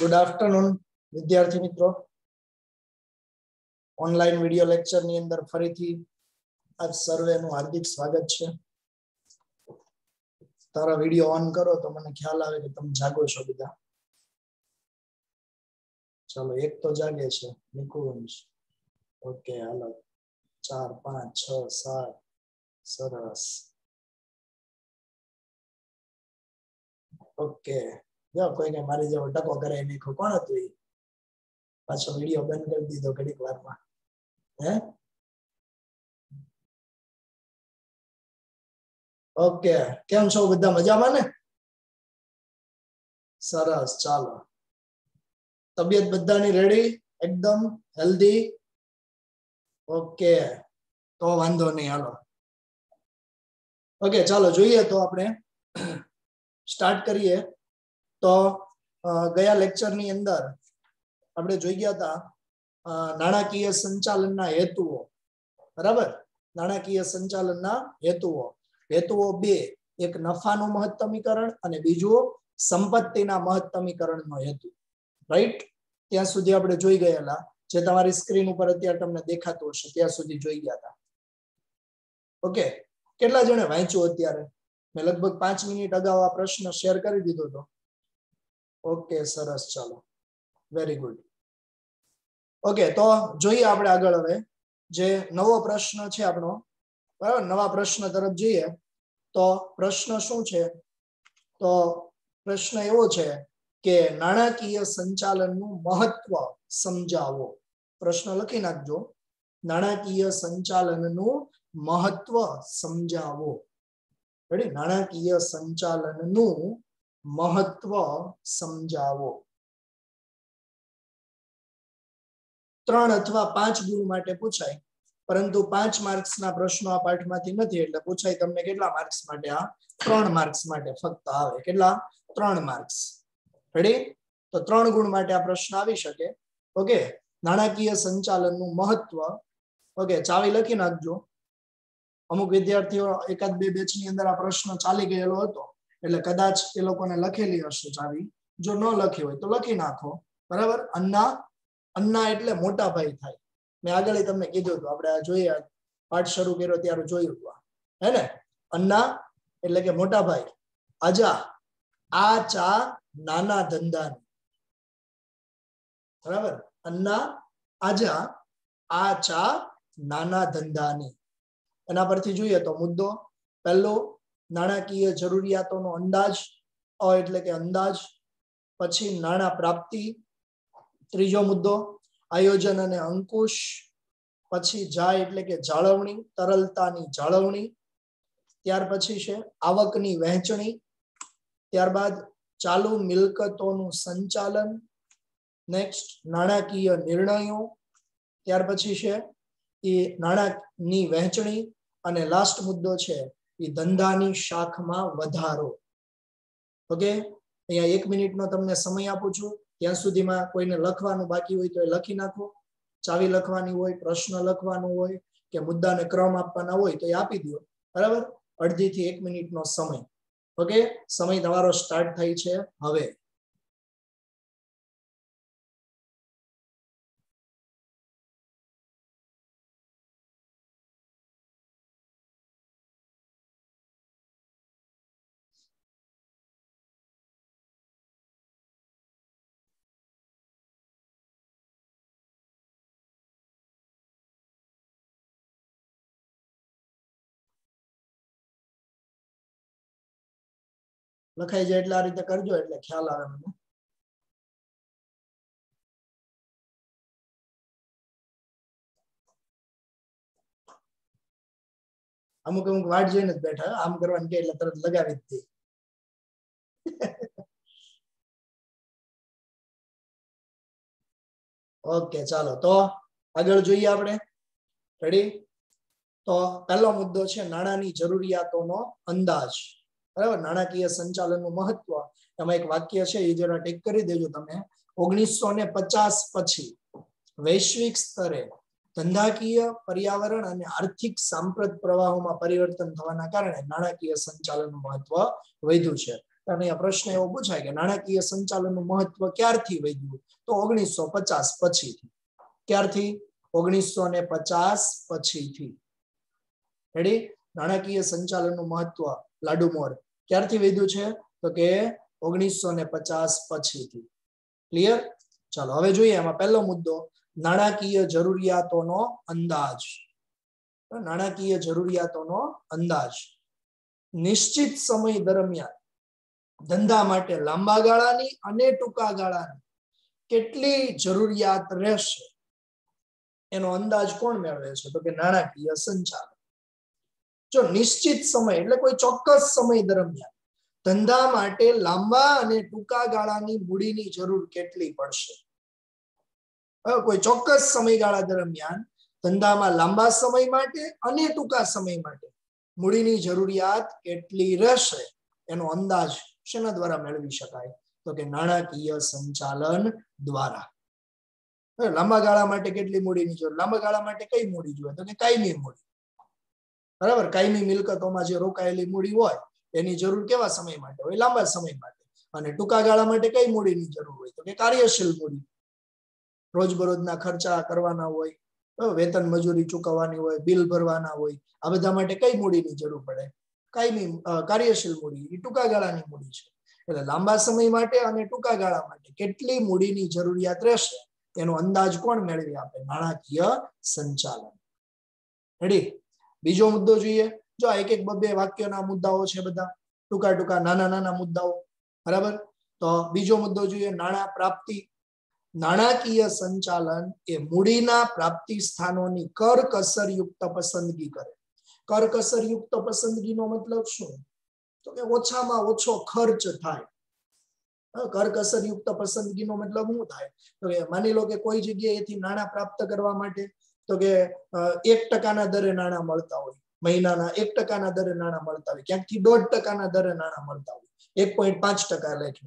Good afternoon વિદ્યાર્થી મિત્રો. Online video લેક્ચરની અંદર ફરીથી આજ સર્વેનું હાર્દિક સ્વાગત છે. તારા વિડિયો ઓન કરો તો મને ખ્યાલ આવે કે તમે જાગો છો બધા. ચાલો, એક તો જાગે છે, નિકુંજ. ઓકે હાલો. ચાર, પાંચ, છ, સાત. સરસ. ઓકે જો કોઈને મારી જેવો ટકો કરાવી નાખ્યો કોણ હતું એ પાછો વીડિયો બંધ કરી દીધો ઘડીક વારમાં. હે? ઓકે, કેમ છો બધા? મજામાં ને? સરસ, ચાલો. તબિયત બધાની રેડી એકદમ હેલ્ધી ઓકે, તો વાંધો નહીં, હાલો. ઓકે, ચાલો, જોઈએ તો આપણે. સ્ટાર્ટ કરીએ. તો ગયા લેક્ચરની અંદર આપણે જોઈ ગયા હતા નાણાકીય સંચાલનના હેતુઓ. બરાબર? નાણાકીય સંચાલનના હેતુઓ. હેતુઓ બે, એક નફાનું મહત્તમીકરણ અને બીજું સંપત્તિના મહત્તમીકરણનો હેતુ. રાઈટ ત્યાં સુધી આપણે જોઈ ગયેલા. જે તમારી સ્ક્રીન ઉપર અત્યારે તમને દેખાતું હશે, ત્યાં સુધી જોઈ ગયા હતા. ઓકે કેટલા જણે વાંચ્યું અત્યારે? મેં લગભગ પાંચ મિનિટ અગાઉ આ પ્રશ્ન શેર કરી દીધો હતો. ઓકે, સરસ, ચાલો. વેરી ગુડ ઓકે, તો જોઈએ આપણે આગળ હવે. જે નવો પ્રશ્ન છે આપણો, બરાબર? નવા પ્રશ્ન તરફ જઈએ. તો પ્રશ્ન શું છે? તો પ્રશ્ન એવો છે કે નાણાકીય સંચાલનનું મહત્વ સમજાવો. પ્રશ્ન લખી નાખજો. નાણાકીય સંચાલનનું મહત્વ સમજાવો. નાણાકીય સંચાલનનું મહત્વ સમજાવો. ત્રણ અથવા પાંચ ગુણ માટે પૂછાય, પરંતુ પાંચ માર્ક્સના પ્રશ્નો આ પાઠમાંથી નથી, એટલે પૂછાય તમને કેટલા માર્ક્સ માટે આ ત્રણ માર્ક્સ માટે ફક્ત આવે. કેટલા? ત્રણ માર્ક્સ. રેડી તો ત્રણ ગુણ માટે આ પ્રશ્ન આવી શકે. ઓકે નાણાકીય સંચાલનનું મહત્વ. ઓકે ચાવી લખી નાખજો. અમુક વિદ્યાર્થીઓ એકાદ બે બેચની અંદર આ પ્રશ્ન ચાલી ગયેલો હતો. એટલે કદાચ એ લોકોને લખેલી હશે ચાવી. જો ન લખી હોય તો લખી નાખો. બરાબર? અન્ના અન્ના એટલે મોટા ભાઈ થાય. મેં આગળ તમને કીધું હતું, આપણે જોઈએ, પાઠ શરૂ કર્યો ત્યારે જોયું હતું હે ને? અન્ના એટલે કે મોટા ભાઈ અજા આ ચા નાના ધંધાની. બરાબર? અન્ના, આજા, આ ચા નાના ધંધાની. એના પરથી જોઈએ તો મુદ્દો. પહેલો નાણાકીય જરૂરિયાતોનો અંદાજ, અ એટલે કે અંદાજ, પછી નાણાં પ્રાપ્તિ, ત્રીજો મુદ્દો, આયોજન અને અંકુશ, પછી જાય એટલે કે જાળવણી, તરલતાની જાળવણી, ત્યાર પછી છે આવકની વહેંચણી, ત્યારબાદ ચાલુ મિલકતોનું સંચાલન, નેક્સ્ટ નાણાકીય નિર્ણયો, ત્યાર પછી છે એ નાણાંની વહેંચણી, અને લાસ્ટ મુદ્દો છે એ ધંધાની શાખમાં વધારો. ઓકે? અહીંયા એક મિનિટનો તમને સમય આપું છું. ત્યાં સુધીમાં કોઈને લખવાનું બાકી હોય તો એ લખી નાખો. ચાવી લખવાની હોય, પ્રશ્ન લખવાનો હોય કે મુદ્દાને ક્રમ આપવાના હોય તો એ આપી દો. બરાબર? અડધી થી એક મિનિટનો સમય. ઓકે? સમય તમારો સ્ટાર્ટ થાય છે હવે. લખાઈ જાય એટલે રીતે કરજો એટલે ખ્યાલ આવે મને. અમુક અમુક વાટ જોઈને જ બેઠા આમ કરવાનું કે એટલે તરત લગાવી જ ઓકે, ચાલો. તો આગળ જોઈએ આપણે. રેડી તો પહેલો મુદ્દો છે નાણાંની જરૂરિયાતોનો અંદાજ. બરાબર? નાણાકીય સંચાલનનું મહત્વ. એમાં એક વાક્ય છે, એ જરા ટેક કરી દેજો તમે. ઓગણીસો ને પચાસ પછી વૈશ્વિક સ્તરે ધંધાકીય પર્યાવરણ અને આર્થિક સાંપ્રત પ્રવાહોમાં પરિવર્તન થવાના કારણે નાણાકીય સંચાલનનું મહત્વ વધ્યું છે. અને પ્રશ્ન એવો પૂછાય કે નાણાકીય સંચાલનનું મહત્વ ક્યારથી વધ્યું? તો ઓગણીસો પચાસ પછીથી. ક્યારથી? ઓગણીસો ને પચાસ પછીથી. રેડી નાણાકીય સંચાલનનું મહત્વ. લાડુમોર ક્યારથી વધ્યું છે? તો કે ઓગણીસો ને પચાસ પછીથી. ક્લિયર ચાલો, હવે જોઈએ એમાં પહેલો મુદ્દો, નાણાકીય જરૂરિયાતોનો અંદાજ. નાણાકીય જરૂરિયાતોનો અંદાજ. નિશ્ચિત સમય દરમિયાન ધંધા માટે લાંબા ગાળાની અને ટૂંકા ગાળાની કેટલી જરૂરિયાત રહેશે? એનો અંદાજ કોણ મેળવે છે? તો કે નાણાકીય સંચાલન. જો નિશ્ચિત સમય, એટલે કોઈ ચોક્કસ સમય દરમિયાન, ધંધા માટે લાંબા અને ટૂંકા ગાળાની મૂડીની જરૂર કેટલી પડશે? કોઈ ચોક્કસ સમયગાળા દરમિયાન, ધંધામાં લાંબા સમય માટે અને ટૂંકા સમય માટે મૂડીની જરૂરિયાત કેટલી રહેશે? એનો અંદાજ શેના દ્વારા મેળવી શકાય? તો કે નાણાકીય સંચાલન દ્વારા. લાંબા ગાળા માટે કેટલી મૂડીની જરૂર? લાંબા ગાળા માટે કઈ મૂડી જોઈએ? તો કે કાયમી મૂડી. બરાબર? કાયમી મિલકતોમાં જે રોકાયેલી મૂડી હોય, એની જરૂર કેવા સમય માટે હોય? લાંબા સમય માટે. અને ટૂંકા ગાળા માટે કઈ મૂડીની જરૂર હોય? તો કે કાર્યશીલ મૂડી. રોજબરોજના ખર્ચા કરવાના હોય વેતન મજૂરી ચૂકવવાની હોય, બિલ ભરવાના હોય, આ બધા માટે કઈ મૂડીની જરૂર પડે? કાયમી કાર્યશીલ મૂડી. એ ટૂંકા ગાળાની મૂડી છે. એટલે લાંબા સમય માટે અને ટૂંકા ગાળા માટે કેટલી મૂડીની જરૂરિયાત રહેશે? એનો અંદાજ કોણ મેળવી આપે? નાણાકીય સંચાલન. રેડી બીજો મુદ્દો જોઈએ. જો એક એક બબે વાક્યોના મુદ્દાઓ છે બધા ટૂંકા ટૂંકા નાના નાના મુદ્દાઓ, બરાબર? તો બીજો મુદ્દો જોઈએ, નાણાં પ્રાપ્તિ. નાણાકીય સંચાલન એ મૂડીના પ્રાપ્તિ સ્થાનોની કરકસરયુક્ત પસંદગી કરે. કરકસરયુક્ત પસંદગીનો મતલબ શું? તો કે ઓછામાં ઓછો ખર્ચ થાય. કરકસરયુક્ત પસંદગીનો મતલબ શું થાય? તો માની લો કે કોઈ જગ્યાએથી નાણાં પ્રાપ્ત કરવા માટે તો કે એક ટકાના દરે નાણાં મળતા હોય. મહિનાના એક ટકાના દરે નાણાં મળતા હોય. ક્યાંકથી દોઢ ટકાના દરે નાણાં મળતા હોય. એક પોઈન્ટ પાંચ ટકા લેખે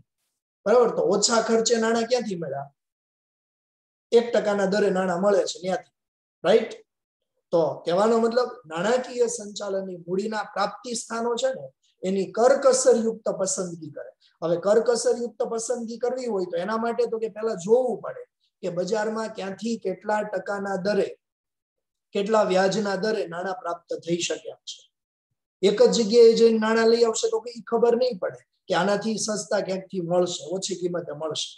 બરાબર? તો ઓછા ખર્ચે નાણાં ક્યાંથી મળ્યા? એક ટકાના દરે નાણાં મળે છે ત્યાંથી. રાઈટ તો કહેવાનો મતલબ, નાણાકીય સંચાલનની મૂડીના પ્રાપ્તિ સ્થાનો છે ને, એની કરકસરયુક્ત પસંદગી કરે. હવે કરકસરયુક્ત પસંદગી કરવી હોય તો એના માટે તો કે પહેલા જોવું પડે કે બજારમાં ક્યાંથી કેટલા ટકાના દરે કેટલા વ્યાજના દરે નાણાં પ્રાપ્ત થઈ શક્યા છે? એક જ જગ્યાએ જઈને નાણાં લઈ આવશે તો કઈ ખબર નહીં પડે કે આનાથી સસ્તા ક્યાંકથી મળશે, ઓછી કિંમતે મળશે.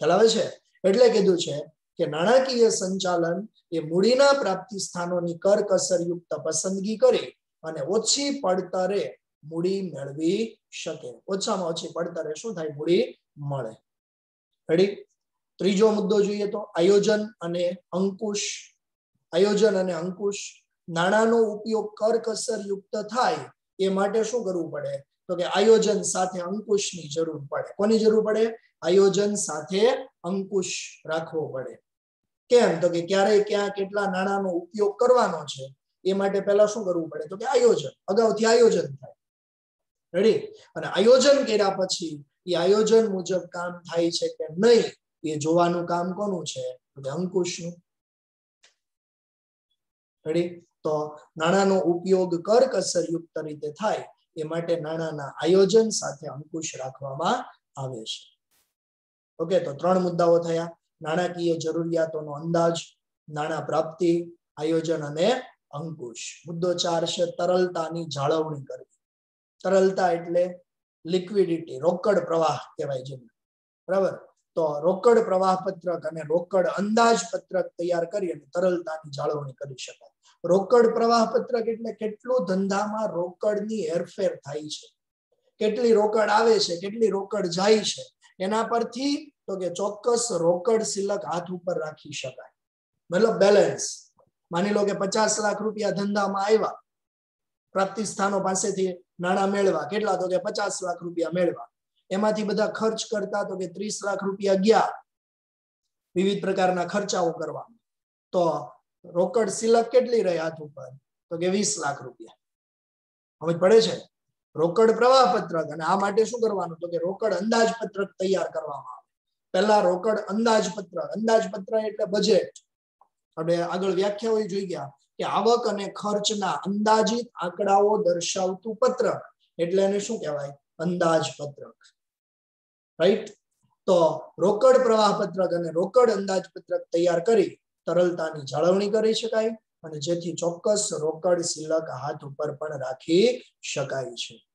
ખ્યાલ છે? એટલે કીધું છે કે નાણાકીય સંચાલન એ મૂડીના પ્રાપ્તિ સ્થાનોની કરકસરયુક્ત પસંદગી કરી અને ઓછી પડતરે મૂડી મેળવી શકે. ઓછામાં ઓછી પડતરે શું થાય? મૂડી મળે. રેડી ત્રીજો મુદ્દો જોઈએ તો આયોજન અને અંકુશ આયોજન અને અંકુશ નાણાંનો ઉપયોગ કરકસર યુક્ત થાય એ માટે શું કરવું પડે? તો કે આયોજન સાથે અંકુશની જરૂર પડે. કોની જરૂર પડે? આયોજન સાથે અંકુશ રાખવો પડે. કેમ? તો કે ક્યારે ક્યાં કેટલા નાણાંનો ઉપયોગ કરવાનો છે એ માટે પહેલા શું કરવું પડે? તો કે આયોજન. અગાઉથી આયોજન થાય. રેડી અને આયોજન કર્યા પછી એ આયોજન મુજબ કામ થાય છે કે નહીં એ જોવાનું કામ કોનું છે? અંકુશનું. રેડી તો નાણાંનો ઉપયોગ કર કસરયુક્ત રીતે થાય એ માટે નાણાંના આયોજન સાથે અંકુશ રાખવામાં આવે છે. ઓકે તો ત્રણ મુદ્દાઓ થયા. નાણાકીય જરૂરિયાતોનો અંદાજ, નાણાં પ્રાપ્તિ, આયોજન અને અંકુશ. મુદ્દો ચાર છે, તરલતાની જાળવણી કરવી. તરલતા એટલે લિક્વિડિટી, રોકડ પ્રવાહ કહેવાય છે બરાબર? તો રોકડ પ્રવાહ પત્રક અને રોકડ અંદાજ પત્રક તૈયાર કરી અને તરલતાની જાળવણી કરી શકાય. રોકડ પ્રવાહ પત્રક એટલે કેટલું ધંધામાં રોકડની હેરફેર થાય છે. કેટલી રોકડ આવે છે, કેટલી રોકડ જાય છે, એના પરથી તો કે ચોક્કસ રોકડ સિલક હાથ ઉપર રાખી શકાય. મતલબ બેલેન્સ માની લો કે પચાસ લાખ રૂપિયા ધંધામાં આવ્યા. પ્રાપ્તિ સ્થાનો પાસેથી નાણાં મેળવા કેટલા? તો કે પચાસ લાખ રૂપિયા મેળવા એમાંથી બધા ખર્ચ કરતા તો કે ત્રીસ લાખ રૂપિયા ગયા. વિવિધ પ્રકારના ખર્ચાઓ કરવા તો રોકડ સિલક કેટલી રહી હાથ ઉપર? તો કે વીસ લાખ રૂપિયા. સમજ પડે છે? રોકડ પ્રવાહ પત્રક અને આ માટે શું કરવાનું? તો કે રોકડ અંદાજ પત્રક તૈયાર કરવામાં આવે. પહેલા રોકડ અંદાજ પત્રક. અંદાજ પત્ર એટલે બજેટ આપણે આગળ વ્યાખ્યાઓ જોઈ ગયા કે આવક અને ખર્ચના અંદાજિત આંકડાઓ દર્શાવતું પત્રક. એટલે એને શું કહેવાય? અંદાજપત્રક રાઈટ તો રોકડ પ્રવાહ પત્રક અને રોકડ અંદાજપત્રક તૈયાર કરી તરલતાની જાળવણી કરી શકાય અને જેથી ચોક્કસ રોકડ સિલક હાથ ઉપર પણ રાખી શકાય છે.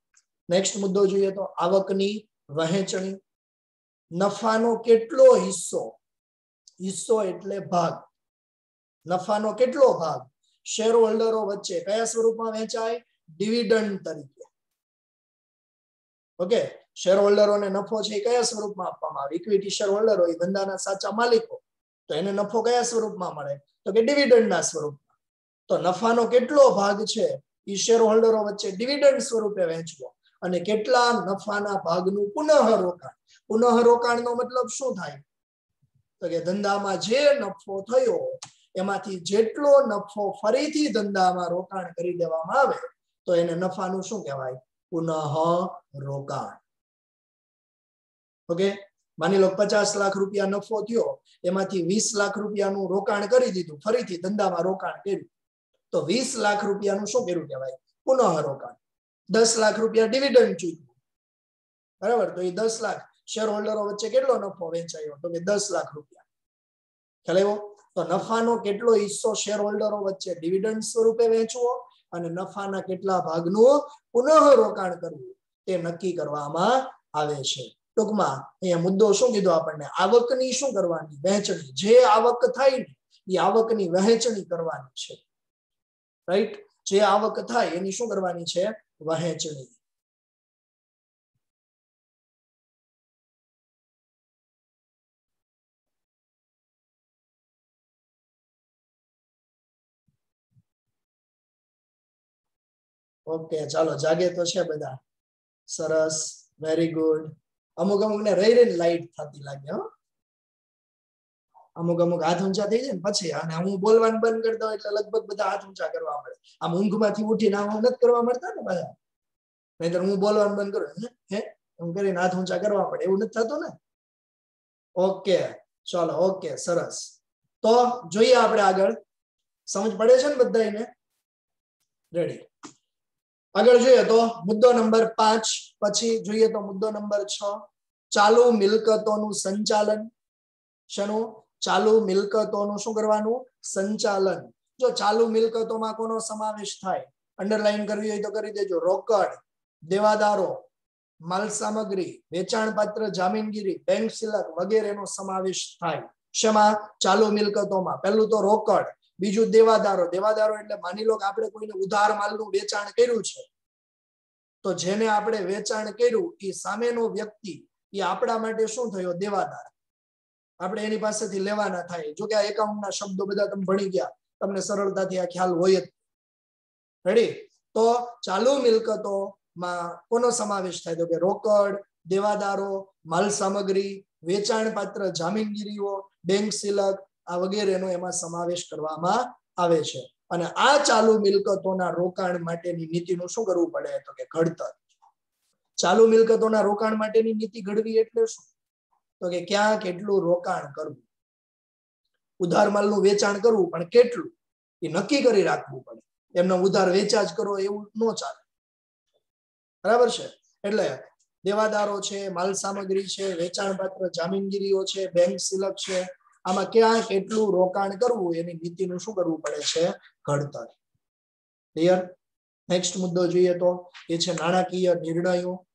નેક્સ્ટ મુદ્દો જોઈએ તો આવકની વહેંચણી. નફાનો કેટલો હિસ્સો? હિસ્સો એટલે ભાગ. નફાનો કેટલો ભાગ? શેર હોલ્ડરો વચ્ચે કયા સ્વરૂપમાં વહેંચાય? ડિવિડન્ડ તરીકે. ઓકે શેર હોલ્ડરોને નફો છે એ કયા સ્વરૂપમાં આપવામાં આવે? ઇક્વિટી શેર હોલ્ડરો એ ધંધાના સાચા માલિકો. તો એને નફો કયા સ્વરૂપમાં મળે? તો કે ડિવિડન્ડના સ્વરૂપમાં. તો નફાનો કેટલો ભાગ છે? એ શેર હોલ્ડરો વચ્ચે ડિવિડન્ડ સ્વરૂપે વહેંચવો. અને કેટલા નફાના ભાગનું પુનઃ રોકાણ પુનઃ રોકાણનો મતલબ શું થાય? તો કે ધંધામાં જે નફો થયો, એમાંથી જેટલો નફો ફરીથી ધંધામાં રોકાણ કરી દેવામાં આવે, તો એને નફાનું શું કહેવાય? પુનઃ રોકાણ ઓકે? માની લો પચાસ લાખ રૂપિયા નફો થયો, એમાંથી વીસ લાખ રૂપિયાનું રોકાણ કરી દીધું, ફરીથી ધંધામાં રોકાણ કર્યું. તો વીસ લાખ રૂપિયાનું શું કર્યું કહેવાય? પુનઃ રોકાણ. દસ લાખ રૂપિયા ડિવિડન્ડ ચૂક્યું બરાબર? તો એ દસ લાખ શેર હોલ્ડરો વચ્ચે કેટલો નફો વેચાયો? તો કે દસ લાખ રૂપિયા. ખ્યાલ આવ્યો? તો નફાનો કેટલો હિસ્સો શેર હોલ્ડરો વચ્ચે ડિવિડન્ડ સ્વરૂપે વેચવો અને નફાના કેટલા ભાગનું પુનઃ રોકાણ કરવું, તે નક્કી કરવામાં આવે છે. ટૂંકમાં અહીંયા મુદ્દો શું કીધો આપણને? આવકની શું કરવાની? વહેંચણી. જે આવક થાય ને, એ આવકની વહેંચણી કરવાની છે. રાઈટ જે આવક થાય, એની શું કરવાની છે? વહેંચણી. ઓકે ચાલો, જાગે તો છે બધા. સરસ. વેરી ગુડ અમુક અમુક ને રહી રહીને લાઈટ થતી લાગે, હો. અમુક અમુક હાથ ઊંચા થઈ જાય ને પછી, અને હું બોલવાનું બંધ કરતો એટલે લગભગ બધા હાથ ઊંચા કરવા મળે. આમ ઊંઘમાંથી ઉઠીને આમ નથી કરવા મળતા ને બધા. નહીતર હું બોલવાનું બંધ કરું, હે એમ કરીને હાથ ઊંચા કરવા પડે. એવું નથી થતું ને? ઓકે, ચાલો, ઓકે, સરસ. તો જોઈએ આપણે આગળ. સમજ પડે છે ને બધાને રેડી આગળ જોઈએ તો મુદ્દો નંબર પાંચ, પછી જોઈએ તો મુદ્દો નંબર છ. ચાલુ મિલકતોનું સંચાલન. શેનું? ચાલુ મિલકતોનું શું કરવાનું? સંચાલન. જો ચાલુ મિલકતોમાં કોનો સમાવેશ થાય? અંડરલાઈન કરવી હોય તો કરી દેજો. રોકડ, દેવાદારો, માલ સામગ્રી વેચાણ પાત્ર જામીનગીરી, બેંક સિલક વગેરેનો સમાવેશ થાય. શેમાં? ચાલુ મિલકતોમાં. પહેલું તો રોકડ. બીજું દેવાદારો. દેવાદારો એટલે માની લો કે આપણે કોઈને ઉધાર માલનું વેચાણ કર્યું છે, તો જેને આપણે વેચાણ કર્યું એ સામેનો વ્યક્તિ એ આપણા માટે શું થયો? દેવાદાર. આપણે એની પાસેથી લેવાના થાય. જો કે આ એકાઉન્ટના શબ્દો બધા તમે ભણી ગયા. તમને સરળતાથી આ ખ્યાલ હોય જ. રેડી તો ચાલુ મિલકતો માં કોનો સમાવેશ થાય? તો કે રોકડ, દેવાદારો, માલ સામગ્રી વેચાણ પાત્ર જામીનગીરીઓ, બેંક સિલક આ વગેરેનો એમાં સમાવેશ કરવામાં આવે છે. અને આ ચાલુ મિલકતોના રોકાણ માટેની નીતિનું શું કરવું પડે? તો કે ઘડતર. ચાલુ મિલકતોના રોકાણ માટેની નીતિ ઘડવી એટલે શું? તો કે ક્યાં કેટલું રોકાણ કરવું? ઉધાર માલનું વેચાણ કરવું, પણ કેટલું? એ નક્કી કરી રાખવું પડે. એમનો ઉધાર વેચાજ કરો એવું ન ચાલે. બરાબર છે? એટલે દેવાદારો છે માલ સામગ્રી છે વેચાણ પાત્ર જામીનગીરીઓ છે, બેંક સિલક છે આમાં ક્યાં કેટલું રોકાણ કરવું, એની નીતિનું શું કરવું પડે છે? ઘડતર. ક્લિયર નેક્સ્ટ મુદ્દો જોઈએ તો, એ છે નાણાકીય નિર્ણયો.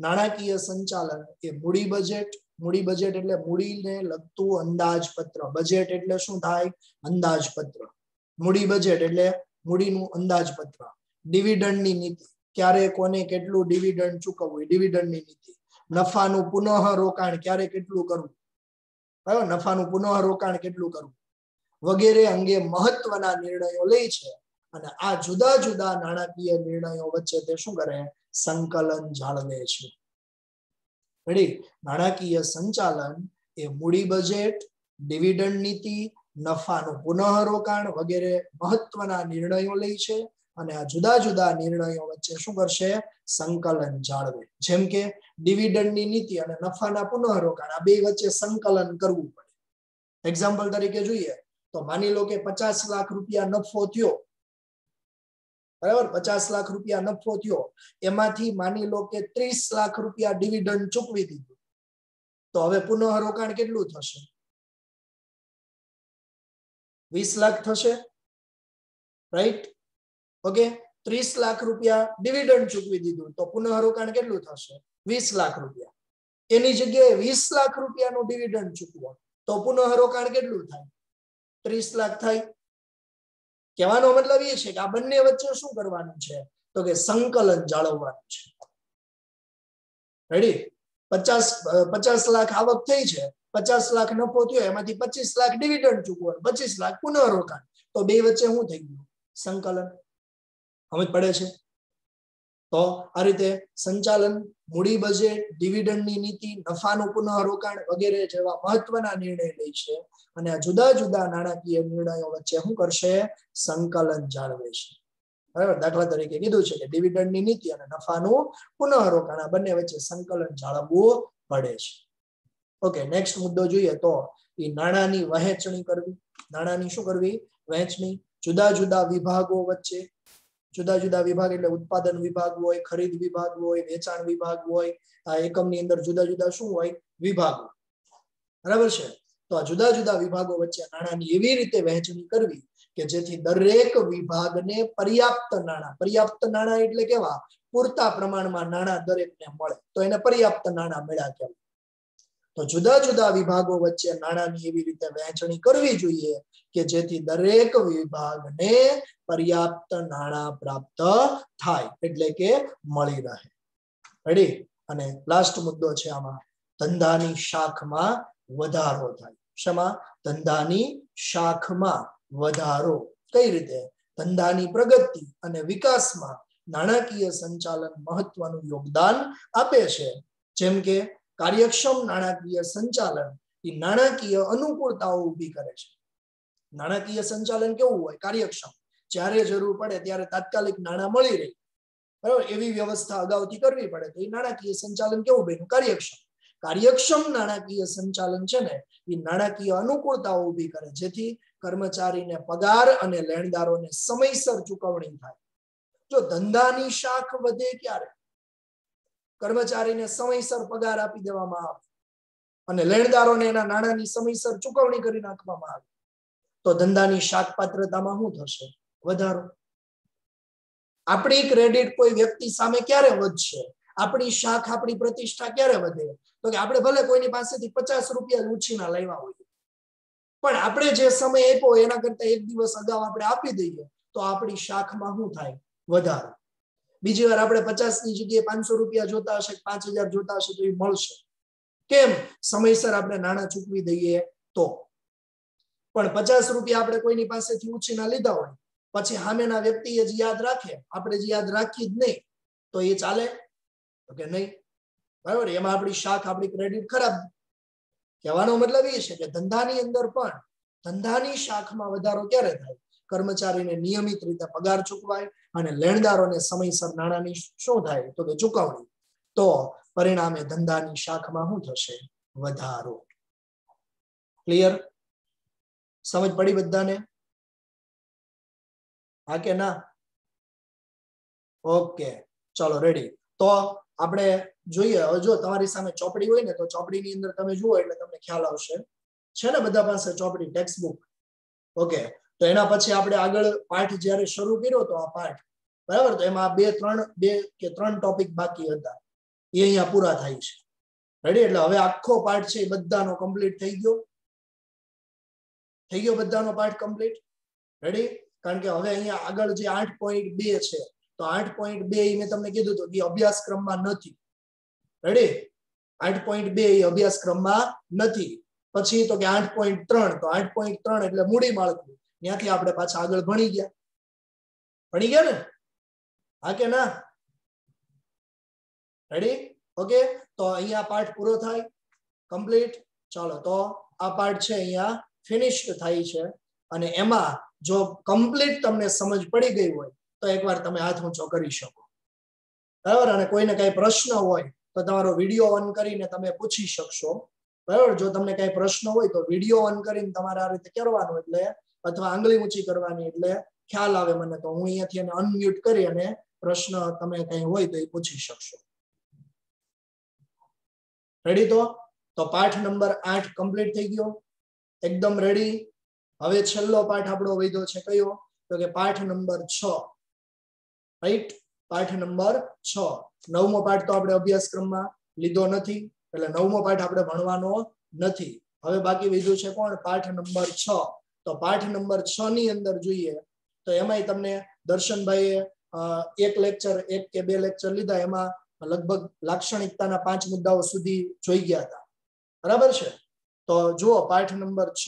નાણાકીય સંચાલન એ મૂડી બજેટ મૂડી બજેટ એટલે મૂડીને લગતું અંદાજપત્ર. બજેટ એટલે શું થાય? અંદાજપત્ર. મૂડી બજેટ એટલે મૂડીનું અંદાજપત્ર. ડિવિડન્ડની નીતિ. ક્યારે કોને કેટલું ડિવિડન્ડ ચૂકવવું ડિવિડન્ડની નીતિ. નફાનું પુનઃ રોકાણ ક્યારે કેટલું કરવું? બરાબર નફાનું પુનઃ રોકાણ કેટલું કરવું? વગેરે અંગે મહત્વના નિર્ણયો લે છે. અને આ જુદા જુદા નાણાકીય નિર્ણયો વચ્ચે તે શું કરે? સંકલન જાળવે છે. નાણાકીય સંચાલન એ મૂડી બજેટ ડિવિડન્ડ નીતિ, નફાનું પુનઃ રોકાણ વગેરે મહત્વના નિર્ણયો લે છે. અને આ જુદા જુદા નિર્ણયો વચ્ચે શું કરશે? સંકલન જાળવે. જેમ કે ડિવિડન્ડની નીતિ અને નફાના પુનઃરોકાણ, આ બે વચ્ચે સંકલન કરવું પડે. એક્ઝામ્પલ તરીકે જોઈએ, તો માની લો કે પચાસ લાખ રૂપિયા નફો થયો. બરાબર? પચાસ લાખ રૂપિયા નફો થયો. એમાંથી માની લો કે ત્રીસ લાખ રૂપિયા ડિવિડન્ડ ચૂકવી દીધું. તો હવે પુનઃરોકાણ કેટલું થશે? વીસ લાખ થશે. Right okay? ત્રીસ લાખ રૂપિયા ડિવિડન્ડ ચૂકવી દીધું. તો પુનઃરોકાણ કેટલું થશે? વીસ લાખ રૂપિયા. એની જગ્યાએ વીસ લાખ રૂપિયાનું ડિવિડન્ડ ચૂકવો તો પુનઃરોકાણ કેટલું થાય? ત્રીસ લાખ થાય. કહેવાનો મતલબ એ છે કે આ બંને વચ્ચે શું કરવાનું છે? તો કે સંકલન જાળવવાનું છે. રેડી પચાસ પચાસ લાખ આવક થઈ છે. પચાસ લાખ નફો થયો, એમાંથી પચીસ લાખ ડિવિડન્ડ ચૂકવો પચીસ લાખ પુનઃરોકાણ તો બે વચ્ચે શું થઈ ગયું? સંકલન. સમજ પડે છે? તો આ રીતે સંચાલન, મૂડી બજેટ ડિવિડન્ડની નીતિ, નફાનું પુનઃરોકાણ વગેરે જેવા મહત્વના નિર્ણય લે છે અને આ જુદા જુદા નાણાકીય નિર્ણયો વચ્ચે શું કરશે? સંકલન જાળવે છે. બરાબર? દાખલા તરીકે કીધું છે કે ડિવિડન્ડની નીતિ અને નફાનું પુનઃ રોકાણ આ બંને વચ્ચે સંકલન જાળવવું પડે છે. ઓકે, નેક્સ્ટ મુદ્દો જોઈએ તો એ નાણાંની વહેંચણી કરવી. નાણાંની શું કરવી? વહેંચણી. જુદા જુદા વિભાગો વચ્ચે જુદા જુદા વિભાગ એટલે ઉત્પાદન વિભાગ હોય, ખરીદ વિભાગ હોય, વેચાણ વિભાગ હોય, આ એકમની અંદર જુદા જુદા શું હોય? વિભાગો. બરાબર છે? તો આ જુદા જુદા વિભાગો વચ્ચે નાણાંની એવી રીતે વહેંચણી કરવી કે જેથી દરેક વિભાગને પર્યાપ્ત નાણાં પર્યાપ્ત નાણાં એટલે કેવા? પૂરતા પ્રમાણમાં નાણાં દરેકને મળે. તો એને પર્યાપ્ત નાણાં મળ્યા કહેવાય. તો જુદા જુદા વિભાગો વચ્ચે નાણાંની એવી રીતે વહેંચણી કરવી જોઈએ કે જેથી દરેક વિભાગને પર્યાપ્ત નાણાં પ્રાપ્ત થાય, એટલે કે મળી રહે. રેડી અને લાસ્ટ મુદ્દો છે આમાં. ધંધાની શાખમાં વધારો થાય. શેમાં? ધંધાની શાખમાં વધારો. કઈ રીતે? ધંધાની પ્રગતિ અને વિકાસમાં નાણાકીય સંચાલન મહત્વનું યોગદાન આપે છે. જેમ કે કાર્યક્ષમ નાણાકીય સંચાલન એ નાણાકીય અનુકૂળતાઓ ઊભી કરે છે. નાણાકીય સંચાલન કેવું હોય? કાર્યક્ષમ. જ્યારે જરૂર પડે ત્યારે તાત્કાલિક નાણાં મળી રહે. બરાબર? એવી વ્યવસ્થા અગાઉથી કરવી પડે. તો એ નાણાકીય સંચાલન કેવું બન્યું? કાર્યક્ષમ. કાર્યક્ષમ નાણાકીય સંચાલન છે ને, એ નાણાકીય અનુકૂળતાઓ ઊભી કરે. જેથી કર્મચારીને પગાર અને લેણદારોને સમયસર ચૂકવણી થાય. જો ધંધાની શાખ વધે ક્યારે? કર્મચારીને સમયસર પગાર આપી દેવામાં આવે અને લેણદારોને એના નાણાંની સમયસર ચૂકવણી કરી નાખવામાં આવે. તો ધંધાની શાક શું થશે? વધારો. આપણી ક્રેડિટ કોઈ વ્યક્તિ સામે ક્યારે વધશે? આપણી શાખ, આપણી પ્રતિષ્ઠા ક્યારે વધે? તો કે આપણે ભલે કોઈની પાસેથી પચાસ રૂપિયા લૂછીના લેવા હોઈએ પણ આપણે જે સમય આપ્યો એના કરતા એક દિવસ અગાઉ આપણે આપી દઈએ, તો આપણી શાખમાં શું થાય? વધારો. બીજી વાર આપણે પચાસની જગ્યાએ પાંચસો રૂપિયા જોતા હશે, પાંચ હજાર જોતા હશે તો એ મળશે. કેમ? સમયસર આપણે નાણાં ચૂકવી દઈએ તો. પણ પચાસ રૂપિયા આપણે કોઈની પાસેથી ઉછીના લીધા હોય, પછી સામેના વ્યક્તિએ જ યાદ રાખે. આપણે જ યાદ રાખીએ જ નહીં, તો એ ચાલે? તો કે નહીં. બરાબર? એમાં આપણી શાખ, આપણી ક્રેડિટ ખરાબ. કહેવાનો મતલબ એ છે કે ધંધાની અંદર પણ, ધંધાની શાખમાં વધારો ક્યારે થાય? કર્મચારીને નિયમિત રીતે પગાર ચૂકવાય અને લેણદારોને સમયસર નાણાંની શું થાય તો કે ચૂકવણી. તો પરિણામે ધંધાની શાખમાં શું થશે? વધારો. ક્લિયર સમજ પડી બધાને? હા કે ના? ઓકે, ચલો રેડી તો આપણે જોઈએ જો તમારી સામે ચોપડી હોય ને, તો ચોપડીની અંદર તમે જુઓ એટલે તમને ખ્યાલ આવશે. છે ને બધા પાસે ચોપડી ટેક્સ્ટ બુક ઓકે. તો એના પછી આપણે આગળ પાઠ જ્યારે શરૂ કર્યો તો આ પાઠ, બરાબર? તો એમાં બે, ત્રણ, બે કે ત્રણ ટોપિક બાકી હતા. એ અહીંયા પૂરા થાય છે. રેડી એટલે હવે આખો પાઠ છે એ બધાનો કમ્પ્લીટ થઈ ગયો. થઈ ગયો બધાનો પાઠ કમ્પ્લીટ રેડી કારણ કે હવે અહીંયા આગળ જે આઠ પોઈન્ટ બે છે, તો આઠ પોઈન્ટ બે મેં તમને કીધું હતું કે અભ્યાસક્રમમાં નથી. રેડી આઠ પોઈન્ટ બે એ અભ્યાસક્રમમાં નથી. પછી તો કે આઠ પોઈન્ટ ત્રણ, તો આઠ પોઈન્ટ ત્રણ એટલે મૂડી માળખું. ત્યાંથી આપણે પાછા આગળ ભણી ગયા. ભણી ગયા ને? હા કે ના? રેડી ઓકે તો અહીંયા પાઠ પૂરો થાય. કમ્પ્લીટ ચાલો, તો આ પાઠ છે અહીંયા ફિનિશ્ડ થાય છે. અને એમાં જો કમ્પ્લીટ તમને સમજ પડી ગઈ હોય, તો એકવાર તમે હાથ ઊંચો કરી શકો. બરાબર? અને કોઈને કઈ પ્રશ્ન હોય, તો તમારો વીડિયો ઓન કરીને તમે પૂછી શકશો. બરાબર? જો તમને કઈ પ્રશ્ન હોય, તો વીડિયો ઓન કરીને તમારે આ રીતે કરવાનો. એટલે અથવા આંગળી ઊંચી કરવાની એટલે ખ્યાલ આવે મને તો. હું અહીંયાથી એને અનમ્યુટ કરી અને પ્રશ્ન તમે કઈ હોય તો એ પૂછી શકશો. રેડી તો? તો પાઠ નંબર આઠ કમ્પ્લીટ થઈ ગયો. એકદમ રેડી હવે છેલ્લો પાઠ આપણો વૈધો છે કયો? તો કે પાઠ નંબર છ. રાઈટ પાઠ નંબર છ. નવમો પાઠ તો આપણે અભ્યાસક્રમમાં લીધો નથી. એટલે નવમો પાઠ આપણે ભણવાનો નથી. હવે બાકી વધ્યું છે કોણ? પાઠ નંબર છ. તો પાઠ નંબર છ ની અંદર જોઈએ તો એમાંય તમને દર્શનભાઈએ એક લેક્ચર એક કે બે લેક્ચર લીધા. એમાં લગભગ લાક્ષણિકતાના પાંચ મુદ્દાઓ સુધી જોઈ ગયા હતા. બરાબર છે? તો જુઓ, પાઠ નંબર છ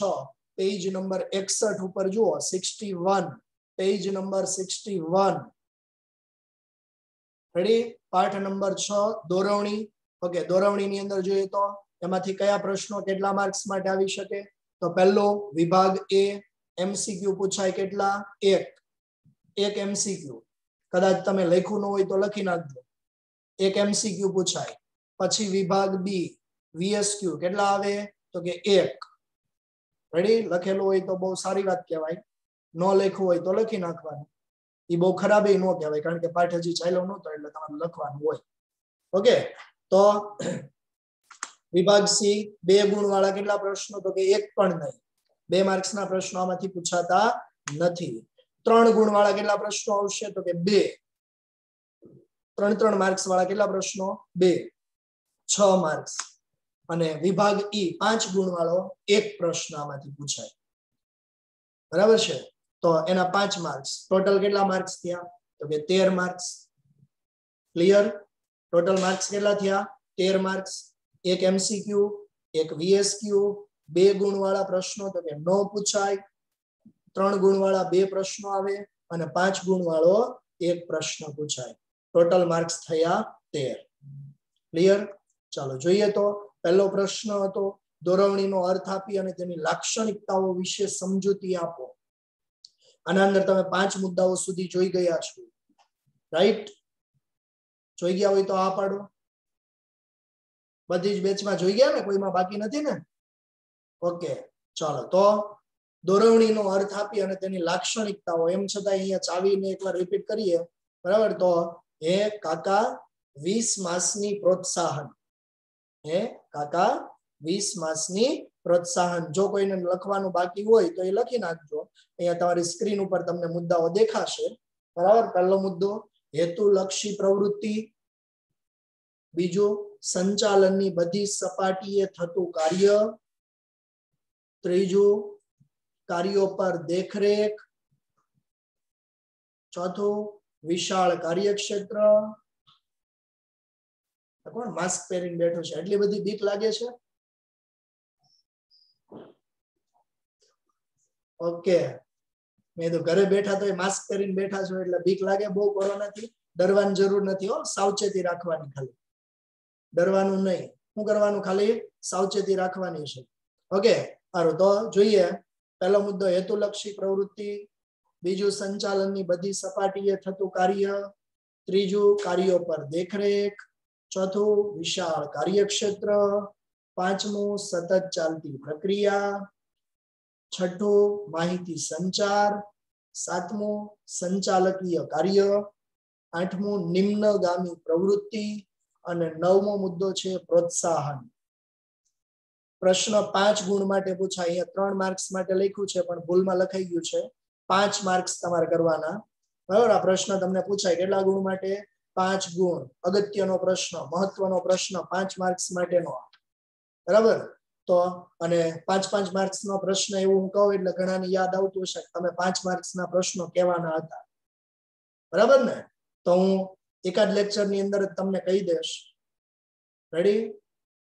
પેજ નંબર એકસઠ ઉપર જુઓ sixty one page number sixty one ready પાઠ નંબર છ, દોરવણી. ઓકે દોરવણી ની અંદર જોઈએ તો એમાંથી કયા પ્રશ્નો કેટલા માર્ક્સ માટે આવી શકે? તો પહેલો વિભાગ એ એમસીક્યુ પૂછાય કેટલા? એક. એક એમસીક્યુ કદાચ તમે લખ્યું ન હોય તો લખી નાખજો. એક એમસીક્યુ પૂછાય. પછી વિભાગ બી વીએસક્યુ કેટલા આવે? તો કે એક. રેડી લખેલું હોય તો બહુ સારી વાત કહેવાય. ન લખ્યું હોય તો લખી નાખવાનું. એ બહુ ખરાબ ન કહેવાય, કારણ કે પાઠ હજી ચાલ્યો નહોતો એટલે તમારે લખવાનું હોય. ઓકે? તો વિભાગ સી, બે ગુણ વાળા કેટલા પ્રશ્નો? તો કે એક પણ નહીં. બે માર્ક્સ ના પ્રશ્નો આમાંથી પૂછાતા નથી. ત્રણ ગુણ વાળા કેટલા પ્રશ્નો આવશે? તો કે બે. ત્રણ ત્રણ માર્ક્સ વાળા કેટલા પ્રશ્નો? બે. છ માર્ક્સ. અને વિભાગ ઈ, પાંચ ગુણ વાળો એક પ્રશ્ન આમાંથી પૂછાય. બરાબર છે? તો એના પાંચ માર્ક્સ. ટોટલ કેટલા માર્ક્સ થયા? તો કે તેર માર્ક્સ. ક્લિયર? ટોટલ માર્ક્સ કેટલા થયા? તેર માર્ક્સ. એક એમસીક્યુ એક વીએસક્યુ બે ગુણ વાળા પ્રશ્નો તો કે નો પૂછાય. ત્રણ ગુણ વાળા બે પ્રશ્નો આવે અને પાંચ ગુણ વાળો એક પ્રશ્ન પૂછાય. ટોટલ માર્ક્સ થયા તેર. ક્લિયર ચાલો જોઈએ તો. પહેલો પ્રશ્ન હતો દોરવણીનો અર્થ આપી અને તેની લાક્ષણિકતાઓ વિશે સમજૂતી આપો. આના અંદર તમે પાંચ મુદ્દાઓ સુધી જોઈ ગયા છો. રાઈટ જોઈ ગયા હોય તો આ પાડો. બધી જ બેચમાં જોઈ ગયા ને? કોઈમાં બાકી નથી ને? ઓકે, ચાલો તો દોરવણીનો અર્થ આપી અને તેની લાક્ષણિકતાઓ એમ છતાં અહીંયા ચાવીને એકવાર રિપીટ કરીએ. બરાબર? તો હે કાકા વીસ માસની પ્રોત્સાહન. હે કાકા વીસ માસની પ્રોત્સાહન. જો કોઈને લખવાનું બાકી હોય તો એ લખી નાખજો. અહીંયા તમારી સ્ક્રીન ઉપર તમને મુદ્દાઓ દેખાશે. બરાબર? પહેલો મુદ્દો, હેતુલક્ષી પ્રવૃત્તિ. બીજું સંચાલનની બધી સપાટીએ થતું કાર્ય, ત્રીજું કાર્યો પર દેખરેખ, ચોથું વિશાળ કાર્યક્ષેત્ર. કોણ? માસ્ક પહેરીને બેઠો છે. એટલી બધી બીક લાગે છે? ઓકે મેં તો ઘરે બેઠા તો માસ્ક પહેરીને બેઠા છો એટલે બીક લાગે, બહુ કોરોનાથી ડરવાની જરૂર નથી હો. સાવચેતી રાખવાની ખાલી. ડરવાનું નહીં. શું કરવાનું? ખાલી સાવચેતી રાખવાની છે. ઓકે સારું તો જોઈએ. પહેલો મુદ્દો, હેતુલક્ષી પ્રવૃત્તિ. બીજું, સંચાલનની બધી સપાટીએ થતું કાર્ય. ત્રીજું, કાર્યો પર દેખરેખ. ચોથું, વિશાળ કાર્યક્ષેત્ર. પાંચમું, સતત ચાલતી પ્રક્રિયા. છઠ્ઠું, માહિતી સંચાર. સાતમું, સંચાલકીય કાર્ય. આઠમું, નિમ્નગામી પ્રવૃત્તિ. અને નવમો મુદ્દો છે પ્રોત્સાહન. પ્રશ્ન પાંચ ગુણ માટે પૂછાય. અહીંયા ત્રણ માર્ક્સ માટે લખ્યું છે, પણ ભૂલમાં લખાઈ ગયું છે. પાંચ માર્ક્સ તમારે કરવાના. બરાબર? આ પ્રશ્ન તમને પૂછાય, કેટલા ગુણ માટે? પાંચ ગુણ. અગત્યનો પ્રશ્ન, મહત્વનો પ્રશ્ન, પાંચ માર્ક્સ માટેનો. બરાબર? તો, અને પાંચ પાંચ માર્ક્સ નો પ્રશ્ન એવું હું કહું, એટલે ઘણાને યાદ આવતું હશે તમે પાંચ માર્ક્સ ના પ્રશ્નો કહેવાના હતા. બરાબર ને? તો હું એકાદ લેક્ચરની અંદર તમને કહી દઈશ રેડી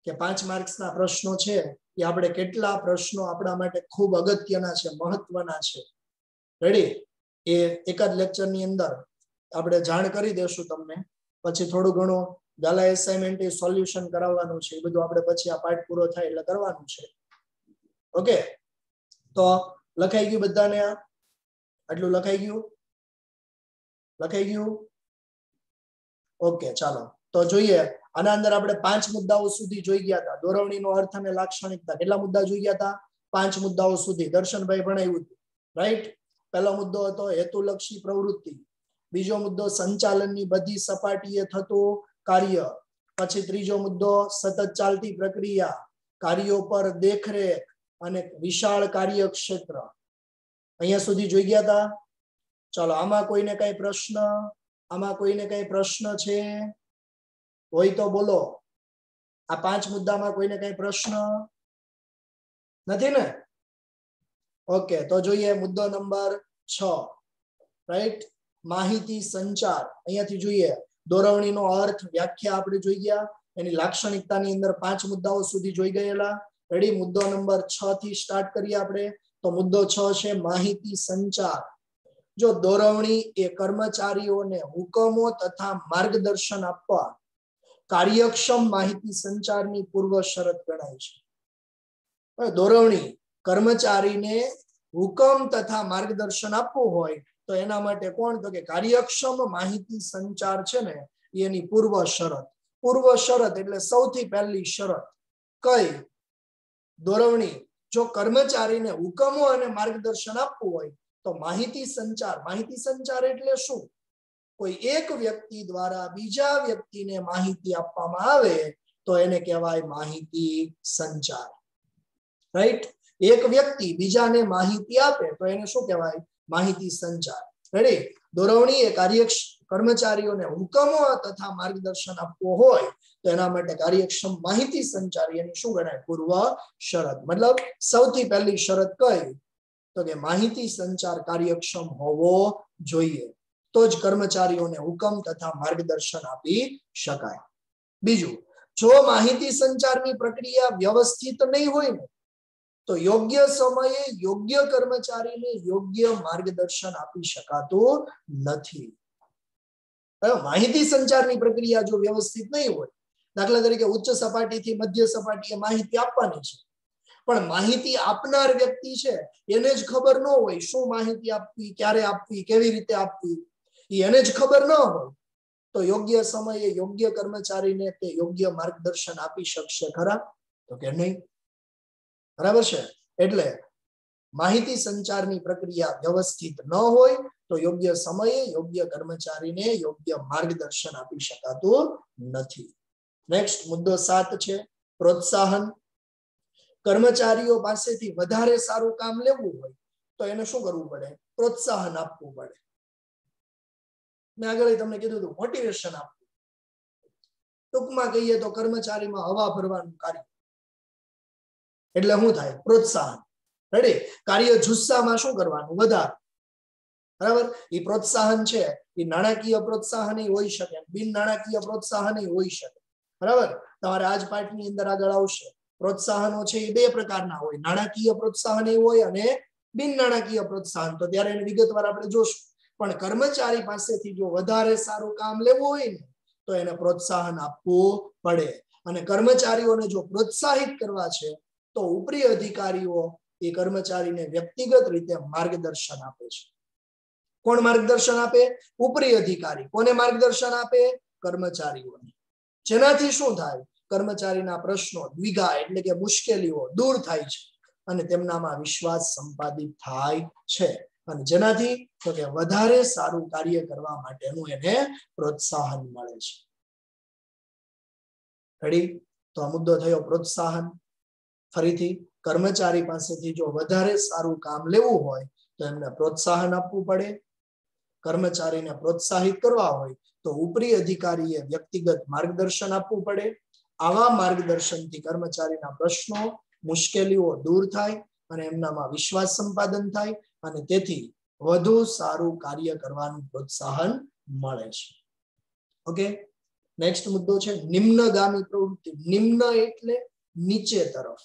કે પાંચ માર્ક્સ ના પ્રશ્નો છે, એ આપણે કેટલા પ્રશ્નો આપણા માટે ખૂબ અગત્યના છે, મહત્વના છે. રેડી એ એકાદ લેક્ચરની અંદર આપણે જાણ કરી દેશું તમને. પછી થોડું ઘણું ગાલા એસાઇનમેન્ટ સોલ્યુશન કરાવવાનું છે, એ બધું આપણે પછી આ પાઠ પૂરો થાય એટલે કરવાનું છે. ઓકે તો લખાઈ ગયું બધાને આટલું લખાઈ ગયું? લખાઈ ગયું? ઓકે, ચાલો. તો જોઈએ, આના અંદર આપણે પાંચ મુદ્દાઓ સુધી જોઈ ગયા હતા. દોરવણીનો અર્થ અને લાક્ષણિકતા. કેટલા મુદ્દા જોઈ ગયા હતા? પાંચ મુદ્દાઓ સુધી. દર્શનભાઈ ભણાવ્યું હતું. રાઈટ પહેલો મુદ્દો હતો હેતુલક્ષી પ્રવૃત્તિ. બીજો મુદ્દો સંચાલનની બધી સપાટીએ થતું કાર્ય. પછી ત્રીજો મુદ્દો સતત ચાલતી પ્રક્રિયા. કાર્યો પર દેખરેખ અને વિશાળ કાર્યક્ષેત્ર. અહીંયા સુધી જોઈ ગયા હતા? ચાલો, આમાં કોઈને કઈ પ્રશ્ન? આમાં કોઈને કઈ પ્રશ્ન છે? હોય તો બોલો. આ પાંચ મુદ્દામાં કોઈને કઈ પ્રશ્ન? નથી ને? ઓકે, તો જોઈએ મુદ્દો નંબર છ. રાઈટ માહિતી સંચાર. અહીંયાથી જોઈએ. દોરવણીનો અર્થ વ્યાખ્યા આપણે જોઈ ગયા. એની લાક્ષણિકતાની અંદર પાંચ મુદ્દાઓ સુધી જોઈ ગયેલા. રેડી મુદ્દો નંબર છ થી સ્ટાર્ટ કરીએ આપણે. તો મુદ્દો છ છે માહિતી સંચાર. જો દોરવણી એ કર્મચારીઓને હુકમો તથા માર્ગદર્શન આપવા કાર્યક્ષમ માહિતી સંચારની પૂર્વ શરત ગણાય છે. દોરવણી કર્મચારીને હુકમ તથા માર્ગદર્શન આપવું હોય તો એના માટે કોણ? તો કે કાર્યક્ષમ માહિતી સંચાર છે ને, એની પૂર્વ શરત. પૂર્વ શરત એટલે સૌથી પહેલી શરત. કઈ? દોરવણી. જો કર્મચારીને હુકમો અને માર્ગદર્શન આપવું હોય તો માહિતી સંચાર માહિતી સંચાર એટલે શું? કોઈ એક વ્યક્તિ દ્વારા બીજા વ્યક્તિને માહિતી આપવામાં આવે તો એને કહેવાય માહિતી સંચાર. રાઈટ એક વ્યક્તિ બીજાને માહિતી આપે તો એને શું કહેવાય? માહિતી સંચાર. રેડી દોરવણી એ કાર્ય કર્મચારીઓને હુકમો તથા માર્ગદર્શન આપવું હોય તો એના માટે કાર્યક્ષમ માહિતી સંચાર એની શું ગણાય? પૂર્વ શરત. મતલબ સૌથી પહેલી શરત કઈ? તો કે માહિતી સંચાર કાર્યક્ષમ હોવો જોઈએ. તો જ કર્મચારીઓને હુકમ તથા માર્ગદર્શન આપી શકાય. બીજું, જો માહિતી સંચારની પ્રક્રિયા વ્યવસ્થિત નહીં હોય ને, તો યોગ્ય સમયે યોગ્ય કર્મચારીને યોગ્ય માર્ગદર્શન આપી શકાતું નથી. માહિતી સંચારની પ્રક્રિયા જો વ્યવસ્થિત નહીં હોય, દાખલા તરીકે ઉચ્ચ સપાટીથી મધ્ય સપાટીએ માહિતી આપવાની છે પણ માહિતી આપનાર વ્યક્તિ છે, એને જ ખબર ન હોય શું માહિતી આપવી, ક્યારે આપવી, કેવી રીતે આપવી એને જ ખબર ન હોય. તો યોગ્ય સમયે યોગ્ય કર્મચારીને તે યોગ્ય માર્ગદર્શન આપી શકશે ખરા? તો કે નહીં? બરાબર છે? એટલે માહિતી સંચારની પ્રક્રિયા વ્યવસ્થિત ન હોય તો યોગ્ય સમયે યોગ્ય કર્મચારીને યોગ્ય માર્ગદર્શન આપી શકાતું નથી. નેક્સ્ટ મુદ્દો સાત છે, પ્રોત્સાહન. કર્મચારીઓ પાસેથી વધારે સારું કામ લેવું હોય તો એને શું કરવું પડે? પ્રોત્સાહન આપવું પડે. મેં આગળ તમને કીધું હતું મોટિવેશન આપવું. ટૂંકમાં કહીએ તો કર્મચારીમાં હવા ભરવાનું કાર્ય. એટલે શું થાય? પ્રોત્સાહન. રેડી કાર્ય જુસ્સામાં શું કરવાનું? વધારે. બરાબર? એ પ્રોત્સાહન છે. એ નાણાકીય પ્રોત્સાહન હોઈ શકે. બિન નાણાકીય પ્રોત્સાહન હોઈ શકે. બરાબર? તમારે આજ પાઠની અંદર આગળ આવશે. પ્રોત્સાહનો છે એ બે પ્રકારના હોય. નાણાકીય પ્રોત્સાહન એ હોય અને બિન નાણાકીય પ્રોત્સાહન. તો ત્યારે એને વિગતવાર આપણે જોશું. પણ કર્મચારી પાસેથી જો વધારે સારું કામ લેવું હોય ને, તો એને પ્રોત્સાહન આપવું પડે. અને કર્મચારીઓને જો પ્રોત્સાહિત કરવા છે, તો ઉપરી અધિકારીઓ એ કર્મચારીને વ્યક્તિગત રીતે માર્ગદર્શન આપે છે. કોણ માર્ગદર્શન આપે? ઉપરી અધિકારી. કોને માર્ગદર્શન આપે? કર્મચારીઓને. જેનાથી શું થાય? કર્મચારીના પ્રશ્નો, દ્વિગા એટલે કે મુશ્કેલીઓ દૂર થાય છે અને તેમનામાં વિશ્વાસ સંપાદિત થાય છે. અને જેનાથી તો કે વધારે સારું કાર્ય કરવા માટેનું એને પ્રોત્સાહન મળે છે. રેડી તો આ મુદ્દો થયો પ્રોત્સાહન. ફરીથી કર્મચારી પાસેથી જો વધારે સારું કામ લેવું હોય તો એમને પ્રોત્સાહન આપવું પડે. કર્મચારીને પ્રોત્સાહિત કરવા હોય તો ઉપરી અધિકારીએ વ્યક્તિગત માર્ગદર્શન આપવું પડે. આવા માર્ગદર્શનથી કર્મચારીના પ્રશ્નો, મુશ્કેલીઓ દૂર થાય અને એમનામાં વિશ્વાસ સંપાદન થાય અને તેથી વધુ સારું કાર્ય કરવાનું પ્રોત્સાહન મળે છે. ઓકે નેક્સ્ટ મુદ્દો છે, નિમ્નગામી પ્રવૃત્તિ. નિમ્ન એટલે નીચે તરફ.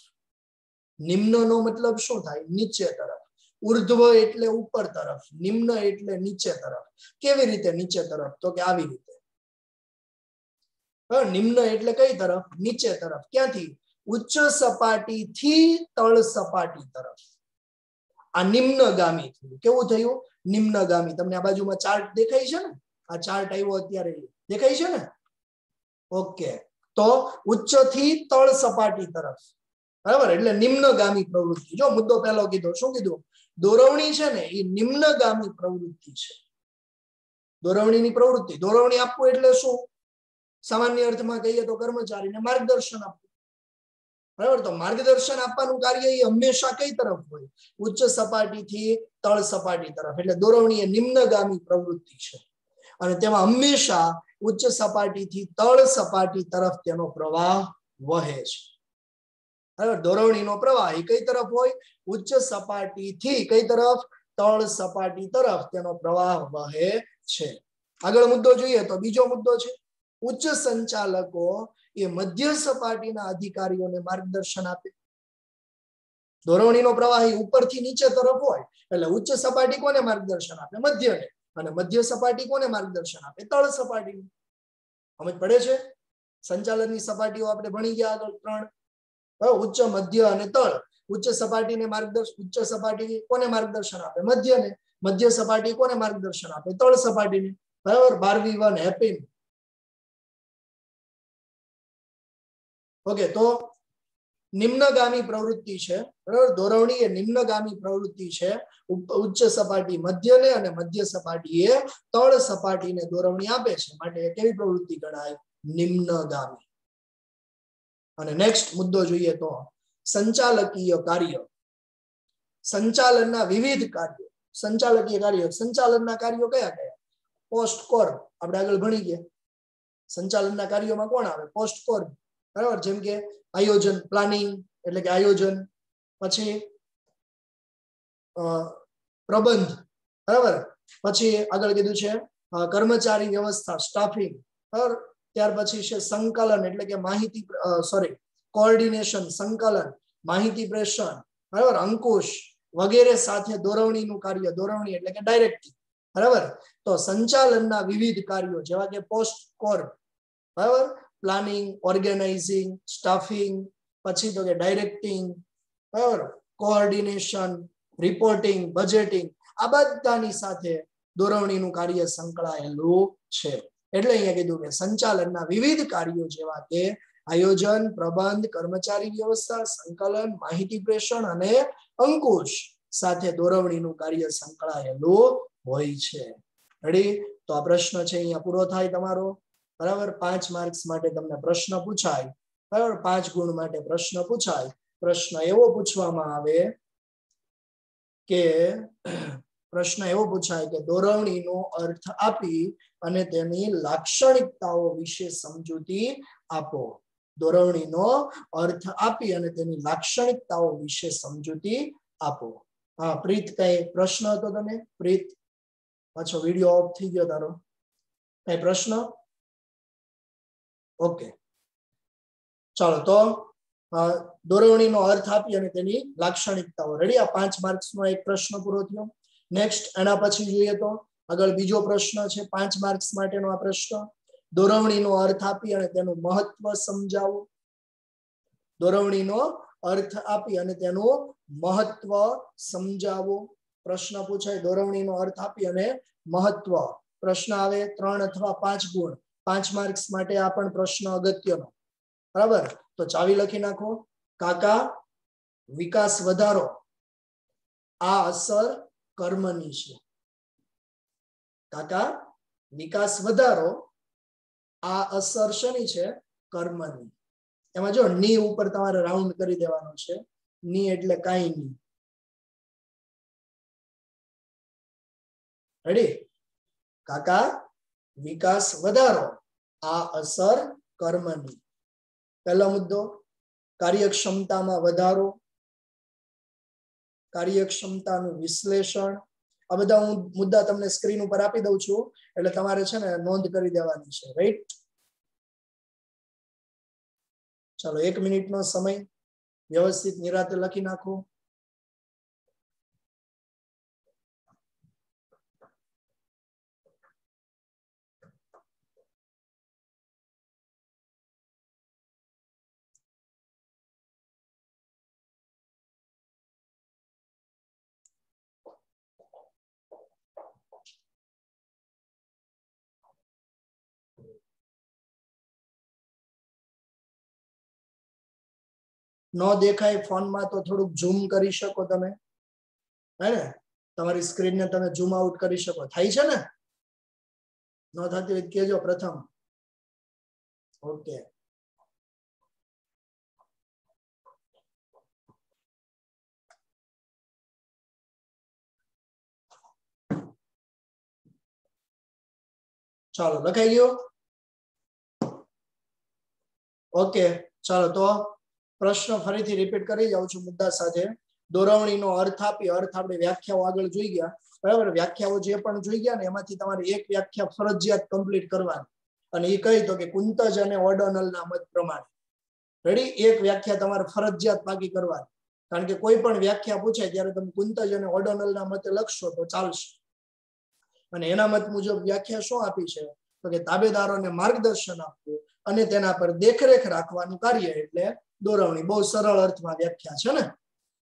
નિમ્નનો મતલબ શું થાય? નીચે તરફ. ઉર્ધ્વ એટલે ઉપર તરફ. નિમ્ન એટલે નીચે તરફ. કેવી રીતે નીચે તરફ? તો કે આવી રીતે. નિમ્ન એટલે કઈ તરફ? નીચે તરફ. ક્યાંથી? ઉચ્ચ સપાટીથી તળ સપાટી તરફ. આ નિમ્નગામી થયું. કેવું થયું? નિમ્નગામી. તમને આ બાજુમાં ચાર્ટ દેખાય છે ને? આ ચાર્ટ આવ્યો અત્યારે. દેખાય છે ને? ઓકે. તો ઉચ્ચથી તળ સપાટી તરફ. બરાબર? એટલે નિમ્નગામી પ્રવૃત્તિ. જો મુદ્દો પહેલો કીધો. શું કીધું? દોરવણી છે ને, એ નિમ્નગામી પ્રવૃત્તિ છે. દોરવણીની પ્રવૃત્તિ. દોરવણી આપવું એટલે શું? સામાન્ય અર્થમાં કહીએ તો કર્મચારીને માર્ગદર્શન આપવું. બરાબર? તો માર્ગદર્શન આપવાનું કાર્ય એ હંમેશા કઈ તરફ હોય? ઉચ્ચ સપાટીથી તળ સપાટી તરફ. એટલે દોરવણી એ નિમ્નગામી પ્રવૃત્તિ છે. અને તેમાં હંમેશા ઉચ્ચ સપાટીથી તળ સપાટી તરફ તેનો પ્રવાહ વહે છે. બરાબર? દોરવણીનો પ્રવાહ એ કઈ તરફ હોય? ઉચ્ચ સપાટીથી કઈ તરફ? તળ સપાટી તરફ તેનો પ્રવાહ વહે છે. આગળ મુદ્દો જોઈએ તો બીજો મુદ્દો છે. ઉચ્ચ સંચાલકો એ મધ્ય સપાટીના અધિકારીઓને માર્ગદર્શન આપે. દોરવણીનો પ્રવાહી ઉપરથી નીચે તરફ હોય એટલે ઉચ્ચ સપાટી કોને માર્ગદર્શન આપે? મધ્યને. અને મધ્ય સપાટી કોને માર્ગદર્શન આપે? તળ સપાટી સમજ પડે છે? સંચાલનની સપાટીઓ આપણે ભણી ગયા આગળ ત્રણ. ઉચ્ચ, મધ્ય અને તળ. ઉચ્ચ સપાટીને માર્ગદર્શન ઉચ્ચ સપાટી કોને માર્ગદર્શન આપે? મધ્યને. મધ્ય સપાટી કોને માર્ગદર્શન આપે? તળ સપાટીને. બરાબર? બારવી વન, હેપીન. ઓકે, તો નિમ્નગામી પ્રવૃત્તિ છે, બરાબર? ધોરવણી એ નિમ્નગામી પ્રવૃત્તિ છે. ઉચ્ચ સપાટી મધ્યને અને મધ્ય સપાટીએ તળ સપાટીને દોરવણી આપે છે. માટે કેવી પ્રવૃત્તિ ગણાય? નિમ્નગામી. અને નેક્સ્ટ મુદ્દો જોઈએ તો સંચાલકીય કાર્ય. સંચાલનના વિવિધ કાર્યો. સંચાલકીય કાર્યો. સંચાલનના કાર્યો કયા કયા? પોસ્ટ કોર આપણે આગળ ભણી ગયા. સંચાલનના કાર્યોમાં કોણ આવે? પોસ્ટ કોર બરાબર? જેમ કે આયોજન, પ્લાનિંગ એટલે કે આયોજન, પછી પ્રબંધ, બરાબર? પછી આગળ કીધું છે કર્મચારી વ્યવસ્થા સ્ટાફિંગ બરાબર? ત્યાર પછી છે સંકલન એટલે કે માહિતી સોરી કોર્ડિનેશન સંકલન, માહિતી પ્રેષણ, બરાબર? અંકુશ વગેરે સાથે દોરવણીનું કાર્ય દોરવણી એટલે કે ડાયરેક્ટિંગ બરાબર? તો સંચાલનના વિવિધ કાર્યો જેવા કે પોસ્ટ કોર બરાબર? પ્લાનિંગ ઓર્ગેનાઇઝિંગ સ્ટાફિંગ પછી તો કે ડાયરેક્ટિંગ બરાબર? કોઓર્ડિનેશન રિપોર્ટિંગ બજેટિંગ આ બધાની સાથે દોરવણીનું કાર્ય સંકળાયેલું છે. એટલે અહીંયા કીધું કે સંચાલનના વિવિધ કાર્યો જેવા કે આયોજન, પ્રબંધ, કર્મચારી વ્યવસ્થા, સંકલન, માહિતી પ્રેષણ અને અંકુશ સાથે દોરવણીનું કાર્ય સંકળાયેલું હોય છે. રેડી તો આ પ્રશ્ન છે, અહીંયા પૂરો થાય તમારો. બરાબર? પાંચ માર્ક્સ માટે તમને પ્રશ્ન પૂછાય. બરાબર? પાંચ ગુણ માટે પ્રશ્ન પૂછાય. પ્રશ્ન એવો પૂછવામાં આવે કે, પ્રશ્ન એવો પૂછાય કે દોરવણીનો અર્થ આપી અને તેની લાક્ષણિકતાઓ વિશે સમજૂતી આપો. દોરવણીનો અર્થ આપી અને તેની લાક્ષણિકતાઓ વિશે સમજૂતી આપો. હા, પ્રીત કઈ પ્રશ્ન હતો તમે પ્રીત? પાછો વીડિયો ઓફ થઈ ગયો તારો. કઈ પ્રશ્ન? ઓકે. ચાલો તો દોરવણીનો અર્થ આપી અને તેની લાક્ષણિકતાઓ. રેડી આ પાંચ માર્ક્સનો એક પ્રશ્ન પૂરો થયો. નેક્સ્ટ એના પછી જોઈએ તો, આગળ બીજો પ્રશ્ન છે, પાંચ માર્ક્સ માટેનો આ પ્રશ્ન. દોરવણીનો અર્થ આપી અને તેનું મહત્વ સમજાવો. દોરવણીનો અર્થ આપી અને તેનું મહત્વ સમજાવો. પ્રશ્ન પૂછાય, દોરવણીનો અર્થ આપી અને મહત્વ. પ્રશ્ન આવે, ત્રણ અથવા પાંચ ગુણ. પાંચ માર્ક્સ માટે આ પણ પ્રશ્ન અગત્યનો. બરાબર? તો ચાવી લખી નાખો. કાકા, વિકાસ વધારો. આ અસર કર્મની છે. કાકા, વિકાસ વધારો. આ અસર શની છે? કર્મની. એમાં જો ની ઉપર તમારે રાઉન્ડ કરી દેવાનો છે. ની એટલે કાઈ ની રેડી કાકા વિકાસ વધારો. આ અસર કર્મની. પહેલો મુદ્દો, કાર્યક્ષમતામાં વધારો. કાર્યક્ષમતાનું વિશ્લેષણ. આ બધા હું મુદ્દા તમને સ્ક્રીન ઉપર આપી દઉં છું, એટલે તમારે છે ને નોંધ કરી દેવાની છે રાઈટ ચાલો, એક મિનિટનો સમય. વ્યવસ્થિત નિરાતે લખી નાખો. ન દેખાય ફોનમાં તો થોડુંક ઝૂમ કરી શકો તમે. હે ને? તમારી સ્ક્રીનને તમે ઝૂમ આઉટ કરી શકો. થાય છે ને? ન થતી હોય કેજો પ્રથમ. ઓકે. ચાલો લખાઈ ગયો? ઓકે, ચાલો તો પ્રશ્ન ફરીથી રિપીટ કરી જાઉં છું મુદ્દા સાથે. દોરવણીનો અર્થ આપી, અર્થ આપણે વ્યાખ્યાઓ આગળ જોઈ ગયા. બરાબર? વ્યાખ્યાઓ જે પણ જોઈ ગયા ને, એમાંથી તમારે એક વ્યાખ્યા ફરજિયાત કમ્પ્લીટ કરવાની. અને એ કહી તો કે કુંતજ અને ઓડોનલના મત પ્રમાણે. રેડી એક વ્યાખ્યા તમારે ફરજિયાત બાકી કરવાની. કારણ કે કોઈ પણ વ્યાખ્યા પૂછે ત્યારે તમે કુંતજ અને ઓડોનલના મતે લખશો તો ચાલશે. અને એના મત મુજબ વ્યાખ્યા શું આપી છે? તો કે તાબેદારોને માર્ગદર્શન આપવું અને તેના પર દેખરેખ રાખવાનું કાર્ય એટલે દોરવણી. બહુ સરળ અર્થમાં વ્યાખ્યા છે ને?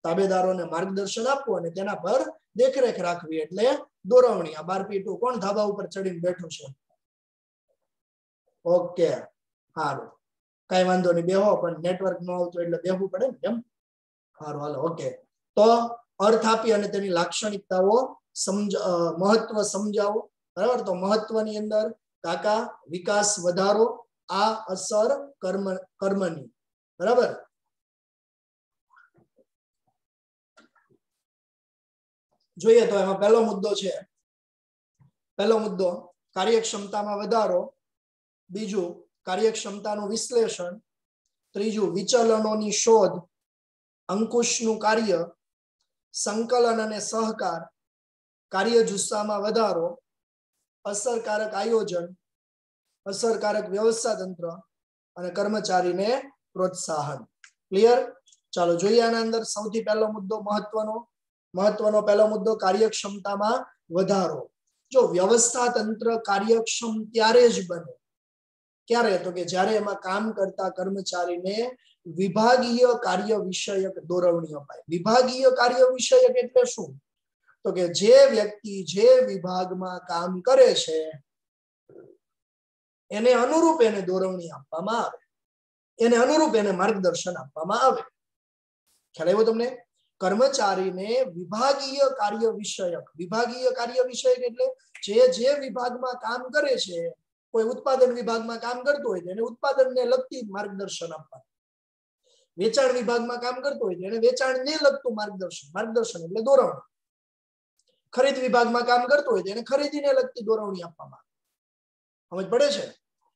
તાબેદારોને માર્ગદર્શન આપવું અને તેના પર દેખરેખ રાખવી એટલે દોરવણી. આ બાર પીટું કોણ ધાબા ઉપર ચડીને બેઠું છે? ઓકે સારું કઈ વાંધો નહીં, બેહો, પણ નેટવર્ક ન આવતું એટલે બેહવું પડે ને એમ? સારું હાલો, ઓકે. તો અર્થ આપી અને તેની લાક્ષણિકતાઓ સમજ મહત્વ સમજાવો. બરાબર? તો મહત્વની અંદર કાકા વિકાસ વધારો, આ અસર કર્મ, કર્મની. બરાબર? જોઈએ તો એમાં પહેલો મુદ્દો છે. પહેલો મુદ્દો, કાર્યક્ષમતામાં વધારો. બીજું, કાર્યક્ષમતાનું વિશ્લેષણ. ત્રીજું, વિચલનોની શોધ. અંકુશનું કાર્ય. સંકલન અને સહકાર. કાર્ય જુસ્સામાં વધારો. અસરકારક આયોજન. અસરકારક વ્યવસ્થા તંત્ર. અને કર્મચારીને પ્રોત્સાહન. ક્લિયર ચાલો જોઈએ આના અંદર સૌથી પહેલો મુદ્દો મહત્વનો. મહત્વનો પહેલો મુદ્દો કાર્યક્ષમતામાં વધારો. જો વ્યવસ્થા તંત્ર કાર્યક્ષમ ત્યારે જ બને. ક્યારે? તો કે જ્યારે એમાં કામ કરતા કર્મચારીને વિભાગીય કાર્ય વિષયક દોરવણી અપાય. વિભાગીય કાર્ય વિષયક એટલે શું? તો કે જે વ્યક્તિ જે વિભાગમાં કામ કરે છે, એને અનુરૂપ એને દોરવણી આપવામાં આવે. એને અનુરૂપ એને માર્ગદર્શન આપવામાં આવે. ખ્યાલ તમને? કર્મચારીને વિભાગીય કાર્ય વિષયક, વિભાગીય કાર્ય વિષયક એટલે જે જે વિભાગમાં કામ કરે છે, કોઈ ઉત્પાદન વિભાગમાં કામ કરતો હોય એને ઉત્પાદનને લગતી માર્ગદર્શન આપવા વેચાણ વિભાગમાં કામ કરતો હોય એને વેચાણને લગતું માર્ગદર્શન માર્ગદર્શન એટલે દોરવણી ખરીદ વિભાગમાં કામ કરતો હોય એને ખરીદીને લગતી દોરવણી આપવામાં સમજ પડે છે?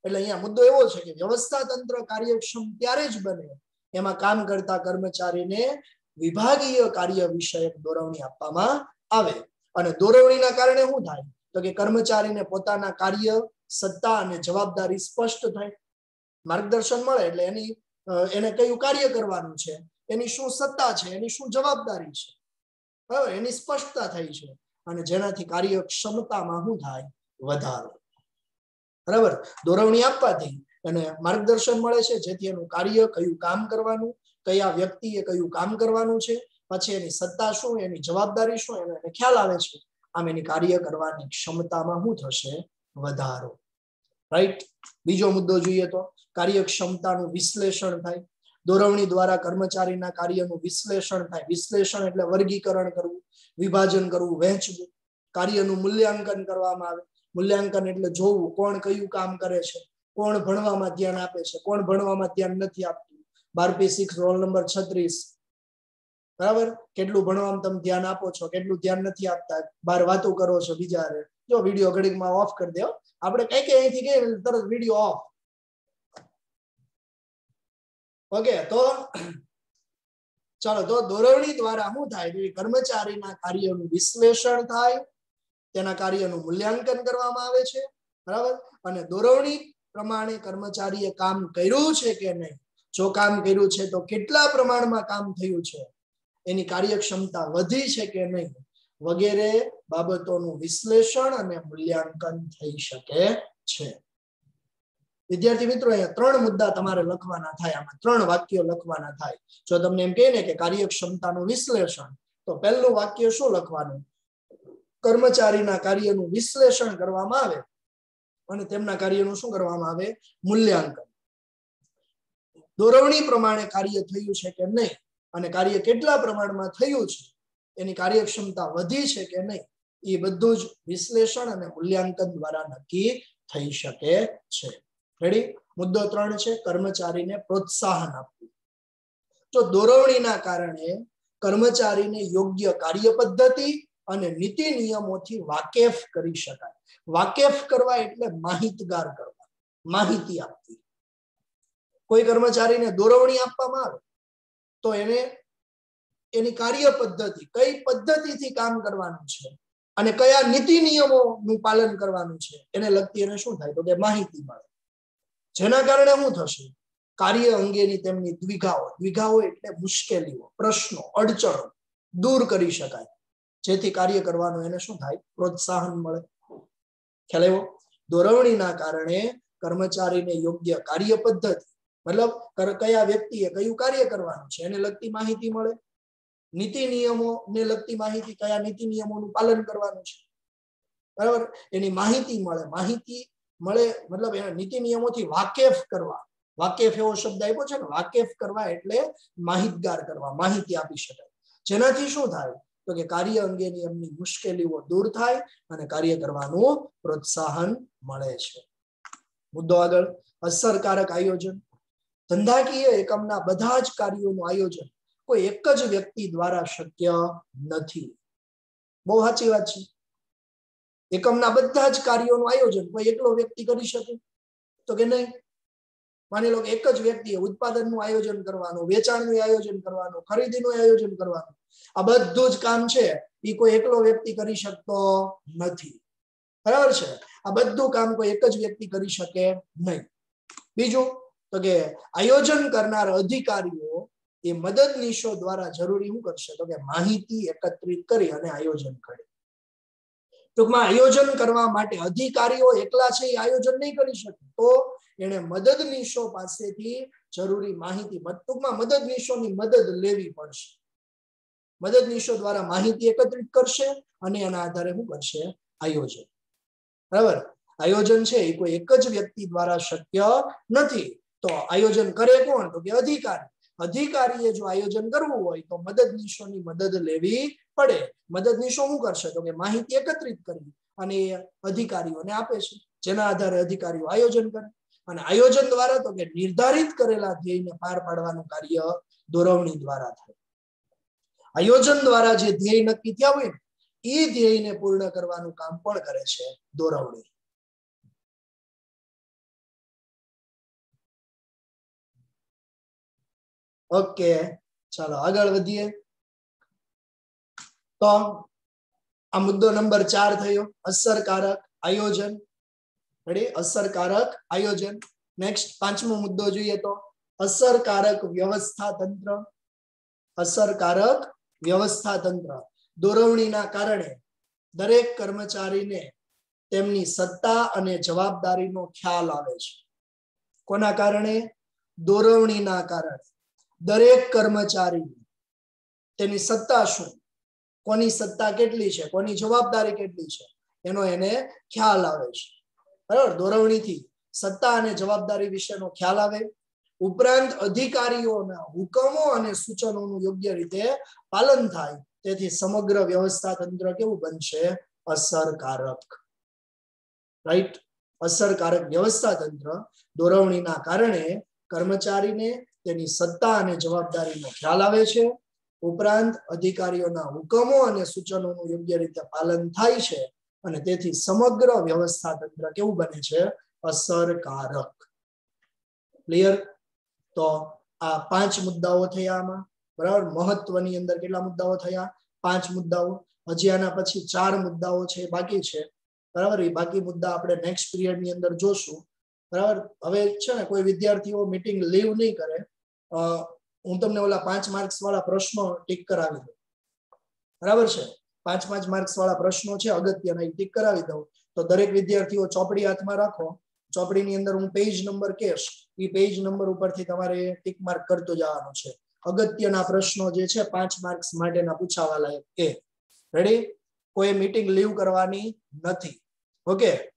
એટલે અહીંયા મુદ્દો એવો છે કે વ્યવસ્થા તંત્ર કાર્યક્ષમ ત્યારે જ બને એમાં કામ કરતા કર્મચારીને વિભાગીય કાર્ય વિષયક દોરવણી આપવામાં આવે. અને દોરવણીના કારણે શું થાય? તો કે કર્મચારીને પોતાના કાર્ય, સત્તા અને જવાબદારી સ્પષ્ટ થાય. માર્ગદર્શન મળે એટલે એની એને કયું કાર્ય કરવાનું છે? એની શું સત્તા છે? એની શું જવાબદારી છે? બરાબર? એની સ્પષ્ટતા થઈ છે. અને જેનાથી કાર્યક્ષમતામાં શું થાય? વધારો. બરાબર? દોરવણી આપવાથી અને માર્ગદર્શન મળે છે. જેથી એનું કાર્ય કયું કામ કરવાનું, કયા વ્યક્તિએ કયું કામ કરવાનું છે, પછી એની સત્તા શું, એની જવાબદારી શું, એને ખ્યાલ આવે છે. આમ એની કાર્ય કરવાની ક્ષમતામાં શું થશે? વધારો. રાઈટ બીજો મુદ્દો જોઈએ તો કાર્યક્ષમતાનું વિશ્લેષણ થાય. દોરવણી દ્વારા કર્મચારીના કાર્યનું વિશ્લેષણ થાય. વિશ્લેષણ એટલે વર્ગીકરણ કરવું, વિભાજન કરવું વહેંચવું કાર્યનું મૂલ્યાંકન કરવામાં આવે. મૂલ્યાંકન એટલે જોવું કોણ કયું કામ કરે છે, કોણ ભણવામાં ધ્યાન આપે છે, કોણ ભણવામાં ધ્યાન નથી આપતું. બાર પી સિક્સ રોલ નંબર છત્રીસ. બરાબર? કેટલું ભણવામાં તમે ધ્યાન આપો છો, કેટલું ધ્યાન નથી આપતા? બાર વાતો કરો છો બીજા જો વીડિયો ઘડીકમાં ઓફ કરી દો આપણે કઈ કઈ અહીંથી કઈ તરત વીડિયો ઓફ ઓકે, તો ચાલો, તો દોરવણી દ્વારા શું થાય? કર્મચારીના કાર્યનું વિશ્લેષણ થાય. તેના કાર્યનું મૂલ્યાંકન કરવામાં આવે છે, બરાબર? અને દોરવણી પ્રમાણે કર્મચારીએ કામ કર્યું છે કે નહીં? જો કામ કર્યું છે તો કેટલા પ્રમાણમાં કામ થયું છે? એની કાર્યક્ષમતા વધી છે કે નહીં? વગેરે બાબતોનું વિશ્લેષણ અને મૂલ્યાંકન થઈ શકે છે. વિદ્યાર્થી મિત્રો, અહીંયા ત્રણ મુદ્દા તમારે લખવાના થાય. આમાં ત્રણ વાક્યો લખવાના થાય. જો તમને એમ કહે ને કે કાર્યક્ષમતાનું વિશ્લેષણ, તો પહેલું વાક્ય શું લખવાનું? કર્મચારીના કાર્યનું વિશ્લેષણ કરવામાં આવે અને તેમના કાર્યનું શું કરવામાં આવે? મૂલ્યાંકન. દોરવણી પ્રમાણે કાર્ય થયું છે કે નહીં અને કાર્ય કેટલા પ્રમાણમાં થયું છે, એની કાર્યક્ષમતા વધી છે કે નહીં, એ બધું જ વિશ્લેષણ અને મૂલ્યાંકન દ્વારા નક્કી થઈ શકે છે. રેડી મુદ્દો ત્રણ છે, કર્મચારીને પ્રોત્સાહન આપવું. તો દોરવણીના કારણે કર્મચારીને યોગ્ય કાર્ય પદ્ધતિ અને નીતિ નિયમોથી વાકેફ કરી શકાય. વાકેફ કરવા એટલે માહિતગાર કરવા. માહિતી આપવી. કોઈ કર્મચારીને દોરવણી આપવામાં આવે, તો એને એની કાર્ય પદ્ધતિ કઈ પદ્ધતિથી કામ કરવાનું છે અને કયા નીતિ નિયમોનું પાલન કરવાનું છે, એને લગતી એને શું થાય? તો કે માહિતી મળે. જેના કારણે શું થશે? કાર્ય અંગેની તેમની દ્વિઘાઓ. દ્વિઘાઓ એટલે મુશ્કેલીઓ, પ્રશ્નો, અડચણો દૂર કરી શકાય. જેથી કાર્ય કરવાનું એને શું થાય? પ્રોત્સાહન મળે. ખ્યાલ દોરવણીના કારણે કર્મચારીને યોગ્ય કાર્ય પદ્ધતિ, મતલબ કયા વ્યક્તિએ કયું કાર્ય કરવાનું છે એને લગતી માહિતી મળે. નીતિ નિયમો ને લગતી માહિતી કયા નીતિ નિયમોનું પાલન કરવાનું છે. બરાબર? એની માહિતી મળે. માહિતી મળે, મતલબ એના નીતિ નિયમોથી વાકેફ કરવા. વાકેફ એવો શબ્દ આપ્યો છે ને, વાકેફ કરવા એટલે માહિતગાર કરવા, માહિતી આપી શકાય. જેનાથી શું થાય? તો કે કાર્ય અંગેની એમની મુશ્કેલીઓ દૂર થાય અને કાર્ય કરવાનું પ્રોત્સાહન મળે છે. મુદ્દો આગળ. અસરકારક આયોજન. ધંધાકીય એકમના બધા જ કાર્યોનું આયોજન કોઈ એક જ વ્યક્તિ દ્વારા શક્ય નથી. બહુ સાચી વાત છે. એકમના બધા જ કાર્યોનું આયોજન કોઈ એકલો વ્યક્તિ કરી શકે? તો કે નહીં? માની લો કે એક જ વ્યક્તિએ ઉત્પાદનનું આયોજન કરવાનું, વેચાણનું આયોજન કરવાનું, ખરીદીનું આયોજન કરવાનું, આ બધું જ કામ છે એ કોઈ એકલો વ્યક્તિ કરી શકતો નથી. બરાબર છે? આ બધું કામ કોઈ એક જ વ્યક્તિ કરી શકે નહીં. બીજું તો કે આયોજન કરનાર અધિકારીઓ એ મદદનીશો દ્વારા જરૂરી શું કરશે? તો કે માહિતી એકત્રિત કરી અને આયોજન કરે. ટૂંકમાં આયોજન કરવા માટે અધિકારીઓ એકલા છે, એ આયોજન નહીં કરી શકે. તો એને મદદનીશો પાસેથી જરૂરી માહિતી ટૂંકમાં મદદનીશોની મદદ લેવી પડશે. મદદનીશો દ્વારા માહિતી એકત્રિત કરશે અને એના આધારે શું કરશે? આયોજન. બરાબર? આયોજન છે, એ કોઈ એક જ વ્યક્તિ દ્વારા શક્ય નથી. તો આયોજન કરે કોણ? તો કે અધિકારી. અધિકારીએ જો આયોજન કરવું હોય તો મદદનીશોની મદદ લેવી પડે. મદદનીશો શું કરશે? તો કે માહિતી એકત્રિત કરી અને અધિકારીઓને આપે છે. જેના આધારે અધિકારીઓ આયોજન કરે અને આયોજન દ્વારા તો કે નિર્ધારિત કરેલા ધ્યેયને પાર પાડવાનું કાર્ય દોરવણી દ્વારા થાય. આયોજન દ્વારા જે ધ્યેય નક્કી થયા હોય એ ધ્યેયને પૂર્ણ કરવાનું કામ પણ કરે છે દોરવણી. ઓકે, ચાલો આગળ વધીએ. તો આ મુદ્દો નંબર ચાર થયો, અસરકારક આયોજન. અસરકારક આયોજન. નેક્સ્ટ પાંચમો મુદ્દો જોઈએ તો, અસરકારક વ્યવસ્થા તંત્ર અસરકારક વ્યવસ્થા તંત્ર દોરવણીના કારણે દરેક કર્મચારીને તેમની સત્તા અને જવાબદારીનો ખ્યાલ આવે છે. કોના કારણે? દોરવણીના કારણે. દરેક કર્મચારી તેની સત્તા શું? કોની સત્તા કેટલી છે? કોની જવાબદારી કેટલી છે? એનો એને ખ્યાલ આવે છે. બરાબર? દોરવણીથી સત્તા અને જવાબદારી વિશેનો ખ્યાલ આવે. ઉપરાંત અધિકારીઓના હુકમો અને સૂચનોનું યોગ્ય રીતે પાલન થાય. તેથી સમગ્ર વ્યવસ્થા તંત્ર કેવું બનશે? અસરકારક. રાઈટ? અસરકારક વ્યવસ્થા તંત્ર દોરવણીના કારણે કર્મચારીને તેની સત્તા અને જવાબદારીનો ખ્યાલ આવે છે. ઉપરાંત અધિકારીઓના હુકમો અને સૂચનોનું યોગ્ય રીતે પાલન થાય છે અને તેથી સમગ્ર વ્યવસ્થા તંત્ર કેવું બને છે? અસરકારક. ક્લિયર તો આ પાંચ મુદ્દાઓ થયા આમાં. બરાબર? મહત્વની અંદર કેટલા મુદ્દાઓ થયા? પાંચ મુદ્દાઓ. હજી આના પછી ચાર મુદ્દાઓ છે બાકી છે. બરાબર? એ બાકી મુદ્દા આપણે નેક્સ્ટ પીરિયડની અંદર જોશું. બરાબર? હવે છે ને કોઈ વિદ્યાર્થીઓ મીટિંગ લીવ નહીં કરે. હું તમને ઓલા પાંચ માર્ક્સ વાળા પ્રશ્નો ટીક કરાવી દઉં. બરાબર છે? પાંચ પાંચ માર્ક્સ વાળા પ્રશ્નો છે, અગત્યના ટીક કરાવી દઉં. તો દરેક વિદ્યાર્થીઓ ચોપડી હાથમાં રાખો. ચોપડીની અંદર હું પેજ નંબર કહેશ. એ પેજ નંબર ઉપરથી તમારે ટીક માર્ક કરતો જવાનો છે. અગત્યના પ્રશ્નો જે છે, પાંચ માર્ક્સ માટેના પૂછાવા લાયક એ. રેડી કોઈ મીટિંગ લીવ કરવાની નથી. ઓકે